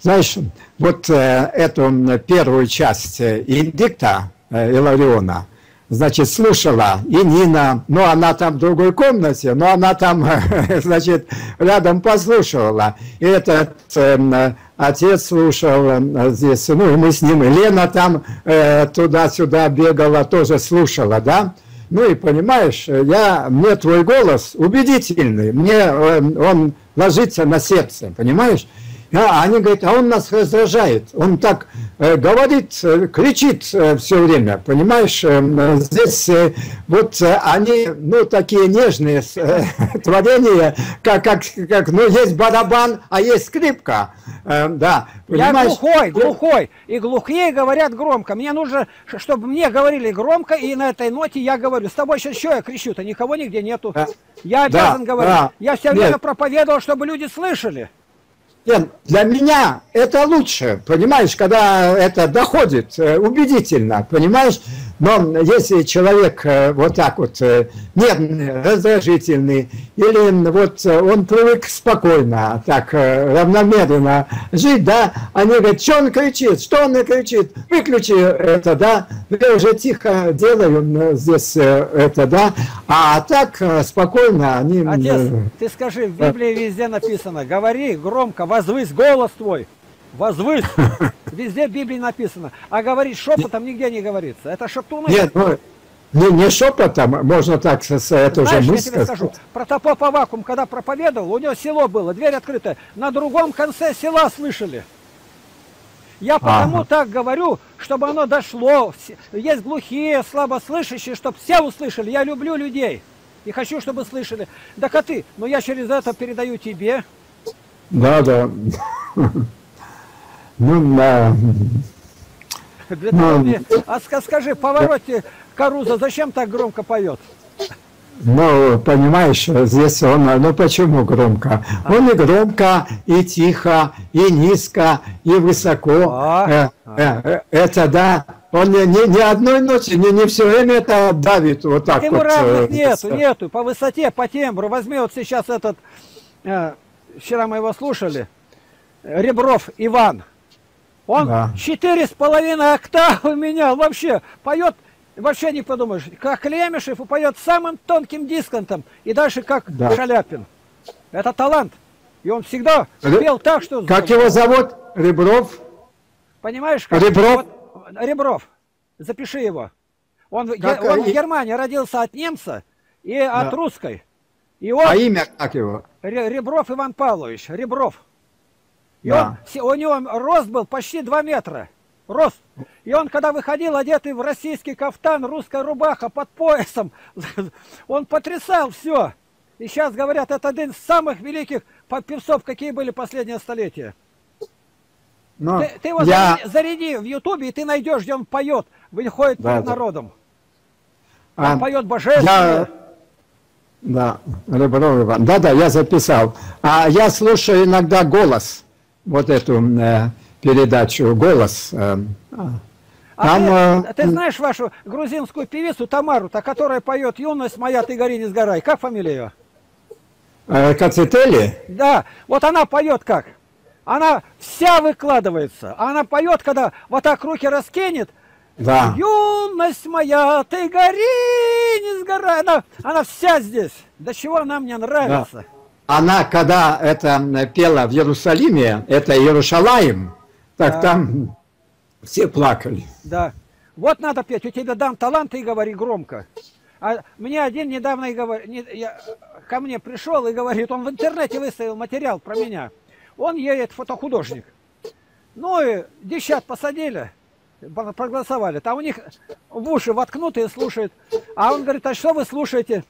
Знаешь, вот эту первую часть индикта Илариона, значит, слушала и Нина, ну, она там в другой комнате, но она там, значит, рядом послушивала. И этот э, отец слушал э, здесь, ну, и мы с ним, и Лена там э, туда-сюда бегала, тоже слушала, да? Ну и понимаешь, я, мне твой голос убедительный, мне э, он ложится на сердце, понимаешь? А они говорят, а он нас раздражает. Он так э, говорит, э, кричит все время, понимаешь? Э, здесь э, вот э, они, ну, такие нежные э, творения, как, как, как, ну, есть барабан, а есть скрипка. Э, да, Я понимаешь? глухой, глухой. И глухие говорят громко. Мне нужно, чтобы мне говорили громко, и на этой ноте я говорю. С тобой сейчас что я кричу-то? Никого нигде нету. Да. Я Да, обязан говорить. да. Я все Нет. время проповедовал, чтобы люди слышали. Нет, для меня это лучше, понимаешь, когда это доходит э, убедительно, понимаешь? Но если человек э, вот так вот э, нервный, раздражительный, или вот э, он привык спокойно, так э, равномерно жить, да, они говорят, что он кричит, что он кричит, выключи это, да, я уже тихо делаю э, здесь э, это, да, а так э, спокойно они... Отец, э, ты скажи, в Библии везде написано, говори громко, возвысь голос твой. Возвысь. Везде в Библии написано. А говорить шепотом нигде не говорится. Это шептуны. Нет, ну, не, не шепотом, можно так, с- это Знаешь, уже я мысль. тебе скажу, протопоп Авакум, когда проповедовал, у него село было, дверь открытая, на другом конце села слышали. Я потому Ага. так говорю, чтобы оно дошло. Есть глухие, слабослышащие, чтобы все услышали. Я люблю людей и хочу, чтобы слышали. Да а ты, но я через это передаю тебе. Да, да. Ну, да. Ну. А ска- скажи, повороте Каруза зачем так громко поет? Ну, понимаешь, здесь он, ну почему громко? Он и громко, и тихо, и низко, и высоко. А. Э, э, э, Это да. Он ни, ни, ни одной ночи, ни, не все время это давит вот так Ему вот. равных нету, нету. По высоте, по тембру. Возьми вот сейчас этот, вчера мы его слушали, Ребров Иван. Он Да. четыре с половиной октавы менял. Вообще поет, вообще не подумаешь, как Лемешев и поет самым тонким дисконтом. И дальше как Да. Шаляпин. Это талант. И он всегда пел так, что... Как его зовут? Ребров? Понимаешь? Как, Ребров? вот, Ребров. Запиши его. Он, Как, он в и- Германии родился от немца и от русской. И он, А имя как его? Ре- Ребров Иван Павлович, Ребров. И Да. он, у него рост был почти 2 метра. Рост. И он, когда выходил, одетый в российский кафтан, русская рубаха под поясом, он потрясал все. И сейчас говорят, это один из самых великих певцов, какие были последнее столетие. Ну, Ты, ты его я, заряди, в Ютубе, и ты найдешь, где он поет, выходит Да, перед да. народом. а, Он поет божественно. я, да, Ребров Иван. Да-да, я записал. А я слушаю иногда голос, вот эту э, передачу «Голос». э, а. А Там, ты, э, ты знаешь вашу грузинскую певицу Тамару, та, которая поет «Юность моя, ты гори, не сгорай». Как фамилия ее? э, Кацетели? Да, вот она поет как? Она вся выкладывается. Она поет, когда вот так руки раскинет. Да. Юность моя, ты гори, не сгорай. Она, она вся здесь. До чего она мне нравится. Она, когда это пела в Иерусалиме, это Иерушалаем, так Да. там все плакали. Да. Вот надо петь. У тебя дам талант, и говори громко. А мне один недавно и говорит, ко мне пришел и говорит, он в интернете выставил материал про меня. Он едет фотохудожник. Ну и десят посадили, по- проголосовали. Там у них в уши воткнутые слушают. А он говорит, а что вы слушаете?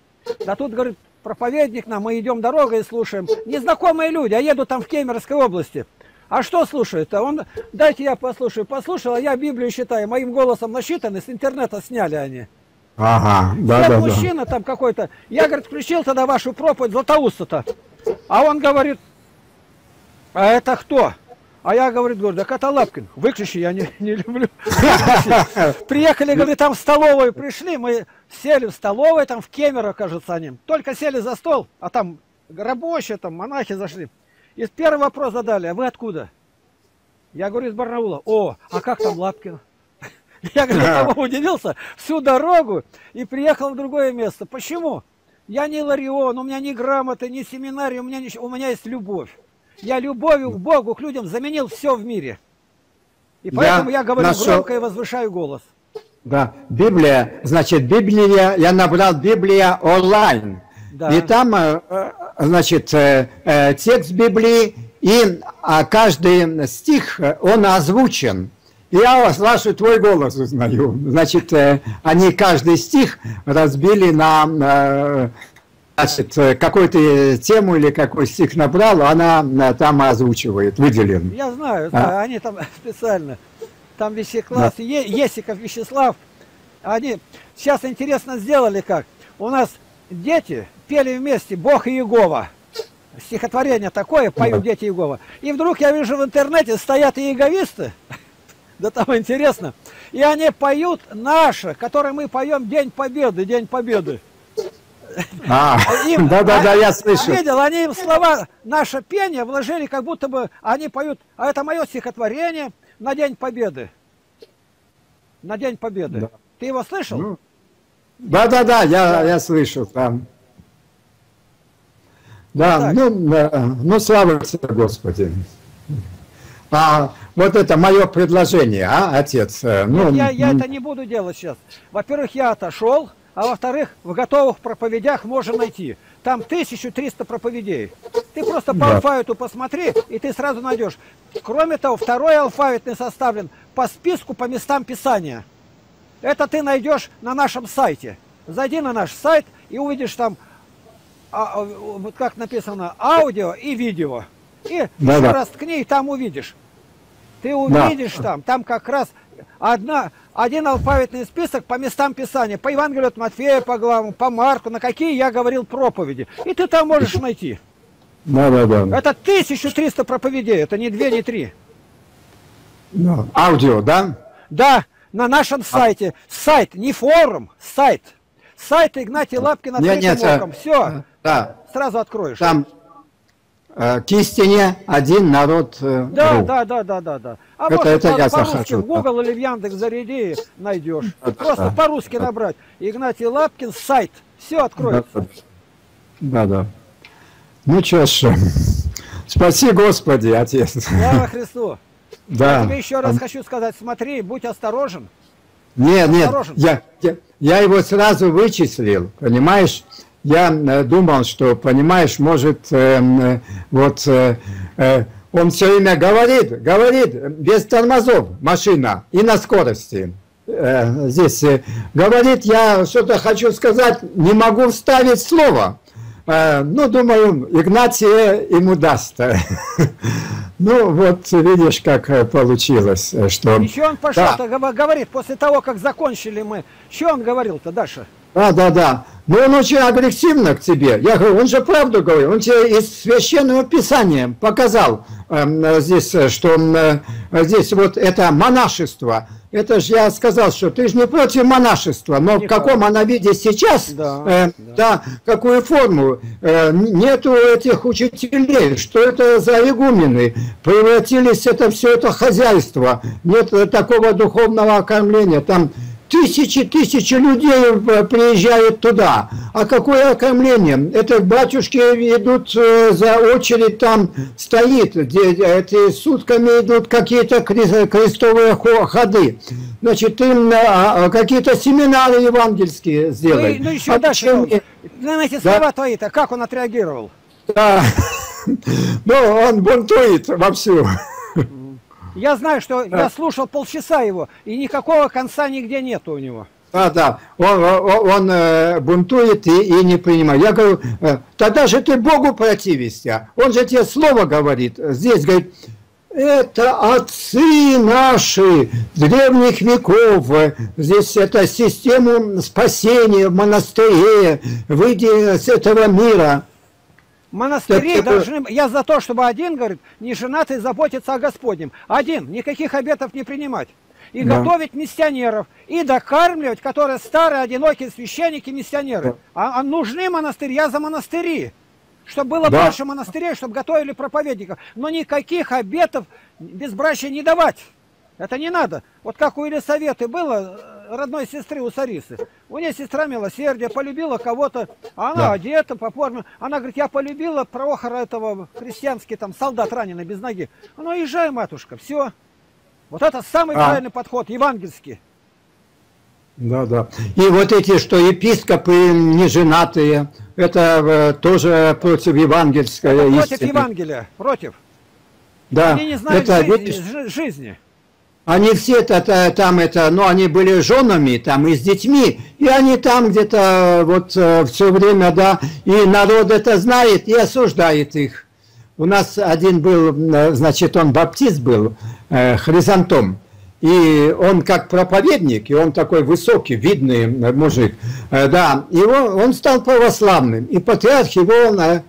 Да тут, говорит, проповедник нам, мы идем дорогой и слушаем. Незнакомые люди, а еду там в Кемеровской области. А что слушает-то? Он, дайте я послушаю. Послушал, а я Библию считаю. Моим голосом насчитаны, с интернета сняли они. Ага, Я да, да, да. мужчина там какой-то. Я, говорит, включил тогда вашу проповедь Златоуста-то. А он говорит, а это кто? А я, говорит, говорю, так это Лапкин. Выключи, я не, не люблю. Приехали, говорит, там в столовую пришли, мы сели в столовой, там в Кемерово, кажется, они. Только сели за стол, а там рабочие, там монахи зашли. И первый вопрос задали, а вы откуда? Я говорю, из Барнаула. О, а как там Лапкин? Я говорю, того удивился всю дорогу и приехал в другое место. Почему? Я не Ларион, у меня ни грамоты, ни семинарий, у меня, ничего, у меня есть любовь. Я любовью к Богу, к людям заменил все в мире. И поэтому я, говорю нашел- громко и возвышаю голос. Да, Библия, значит, Библия, я набрал Библия онлайн. Да. И там, э, э, значит, э, текст Библии, и а, каждый стих, он озвучен. Я слышу твой голос узнаю. Значит, они каждый стих разбили на, значит, э, какую-то тему или какой стих набрал, она э, там озвучивает, выделен. Я знаю, А. знаю, они там специально. Там Вещекласс, Е- Есиков Вячеслав. Они сейчас интересно сделали как. У нас дети пели вместе Бог и Иегова. Стихотворение такое, поют дети Иегова. И вдруг я вижу в интернете стоят иеговисты. Да там интересно. И они поют наше, которое мы поем День Победы, День Победы. А, да-да-да, я слышу. Видел, они им слова, наше пение вложили, как будто бы они поют, а это мое стихотворение на День Победы. На День Победы. Да. Ты его слышал? Ну, Да-да-да, я, я слышу там. Да, ну, э, ну, слава тебе, Господи. А вот это мое предложение, а, отец? э, Ну, Нет, я, я это не буду делать сейчас. Во-первых, я отошел, а во-вторых, в готовых проповедях можно найти. Там 1300 проповедей. Ты просто по Да. алфавиту посмотри, и ты сразу найдешь. Кроме того, второй алфавитный составлен по списку по местам Писания. Это ты найдешь на нашем сайте. Зайди на наш сайт и увидишь там, а, а, вот как написано, аудио и видео. И Да, еще да. раз ткни, и там увидишь. Ты увидишь там, там как раз одна, один алфавитный список по местам Писания, по Евангелию от Матфея, по главам, по Марку, на какие я говорил проповеди. И ты там можешь найти. Да-да-да. Это 1300 проповедей, это не две, не три. Да. Аудио, да? Да, на нашем сайте. Сайт, не форум, сайт. Сайт Игнатия Лапкина Нет, открытым нет, э, оком. Все, Да, сразу откроешь. там к истине один народ э, Да, ру. да, да, да, да, да. А Это- может это по- я по-русски в Google или в Яндекс заряди, найдешь. Да, Просто да. по-русски набрать. Игнатий Лапкин, сайт. Все откроется. Да, да. Ну что ж, спаси Господи, Отец. Слава Христу. Да. Я тебе еще раз хочу сказать, смотри, будь осторожен. Нет, нет, Осторожен. я, я, я его сразу вычислил, понимаешь? Я э, думал, что, понимаешь, может, э, вот он все время говорит, говорит без тормозов машина и на скорости. Здесь говорит, я что-то хочу сказать, не могу вставить слово. Ну, думаю, Игнатия ему даст. Ну, вот видишь, как получилось, что... Еще он пошел-то да. говорит, после того, как закончили мы, что он говорил-то дальше? Да, да, да. Но он очень агрессивно к тебе. Я говорю, он же правду говорит. Он тебе из священного писания показал э, здесь, что э, здесь вот это монашество. Это же я сказал, что ты же не против монашества, но не в каком она виде сейчас, да, э, да. да, какую форму, э, нету этих учителей, что это за игумены, превратились это все это хозяйство, нет такого духовного окормления, там Тысячи, тысячи людей э, приезжают туда. А какое окормление? Это батюшки идут э, за очередь, там стоит, эти сутками идут какие-то крестовые ходы. Значит, им а, а, какие-то семинары евангельские сделать. Ну, ну еще а дальше, ну, на эти да? слова твои-то, как он отреагировал? Да, ну, он бунтует вовсю. Я знаю, что я слушал полчаса его, и никакого конца нигде нет у него. Да, да, он, он, он э, бунтует и, и не принимает. Я говорю, э, тогда же ты Богу противишься. Он же тебе слово говорит. Здесь говорит, это отцы наши древних веков. Здесь это систему спасения в монастыре, выйди с этого мира. Монастыри так, должны... Я за то, чтобы один, говорит, не женатый заботиться о Господнем. Один, никаких обетов не принимать. И да. готовить миссионеров, и докармливать, которые старые, одинокие священники, миссионеры. Да. А, а нужны монастыри, я за монастыри. Чтобы было да. больше монастырей, чтобы готовили проповедников. Но никаких обетов безбрачия не давать. Это не надо. Вот как у Елисаветы было, родной сестры у Сарисы. У нее сестра милосердия, полюбила кого-то, а она да. одета по форме. Она говорит, я полюбила Прохора этого, христианский там солдат раненый без ноги. Ну, езжай, матушка, все. Вот это самый а. правильный подход, евангельский. Да, да. И вот эти, что епископы не женатые, это э, тоже против евангельской это против истины. Евангелия, против. Да. Они не знают это, жизни. жизни. Они все -то, там это, ну, они были женами там и с детьми, и они там где-то вот э, все время, да, и народ это знает и осуждает их. У нас один был, э, значит, он баптист был, э, Хризантом, и он как проповедник, и он такой высокий, видный мужик, да, и он, он стал православным, и патриарх его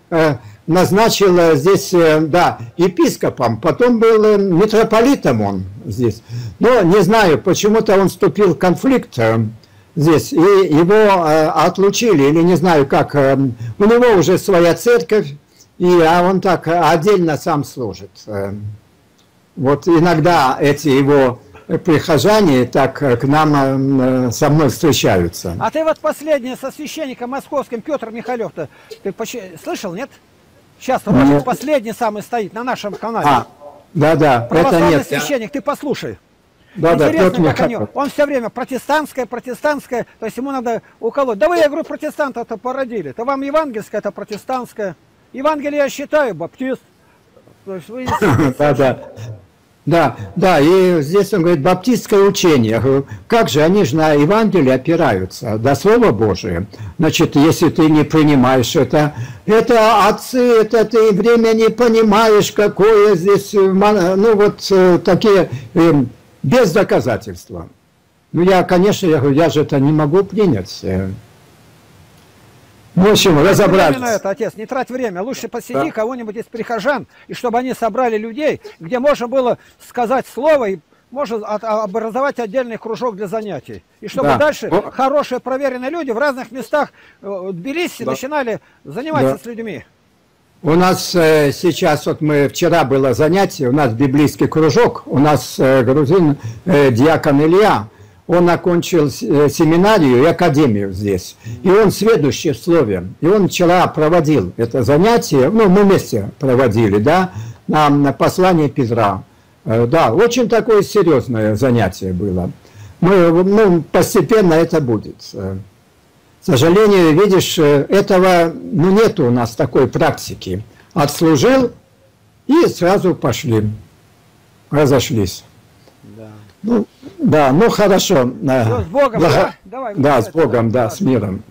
назначил э, здесь, э, да, епископом, потом был э, митрополитом он здесь. Но не знаю, почему-то он вступил в конфликт здесь, и его отлучили, или не знаю как, у него уже своя церковь, и а он так отдельно сам служит. Вот иногда эти его прихожане так к нам со мной встречаются. А ты вот последнее со священником московским Петр Михалев-то, ты слышал, нет? Сейчас ролик нет. последний самый стоит на нашем канале. А, да, да, это нет. священник, ты послушай. Да, Интересно, да, как они, он все время протестантское, протестантское, то есть ему надо уколоть. Да вы, я говорю, протестанта-то породили. То вам евангельское, это протестантское. Евангелие я считаю, баптист. То есть вы... Да, да. Да, да, и здесь он говорит, баптистское учение. Я говорю, как же, они же на Евангелие опираются, до Слова Божия. Значит, если ты не принимаешь это, это отцы, это ты время не понимаешь, какое здесь, ну вот э, такие, э, без доказательства. Ну я, конечно, я говорю, я же это не могу принять. В общем, разобрались. Время на это, отец, не трать время. Лучше посиди да. кого-нибудь из прихожан, и чтобы они собрали людей, где можно было сказать слово и можно образовать отдельный кружок для занятий. И чтобы да. дальше О. хорошие проверенные люди в разных местах э, Тбилиси да. начинали заниматься да. с людьми. У нас э, сейчас, вот мы вчера было занятие, у нас библейский кружок, у нас э, грузин э, диакон Илья, он окончил э, семинарию и академию здесь. И он следующий в слове. И он вчера проводил это занятие, ну, мы вместе проводили, да, на, на послание Петра. Э, да, очень такое серьезное занятие было. Мы, ну, постепенно это будет. Э, К сожалению, видишь, этого, ну, нет у нас такой практики. Отслужил и сразу пошли, разошлись. Да. Ну, да, ну хорошо. Всё, с Богом, Благо- да? Давай, да, с Богом, да, с миром.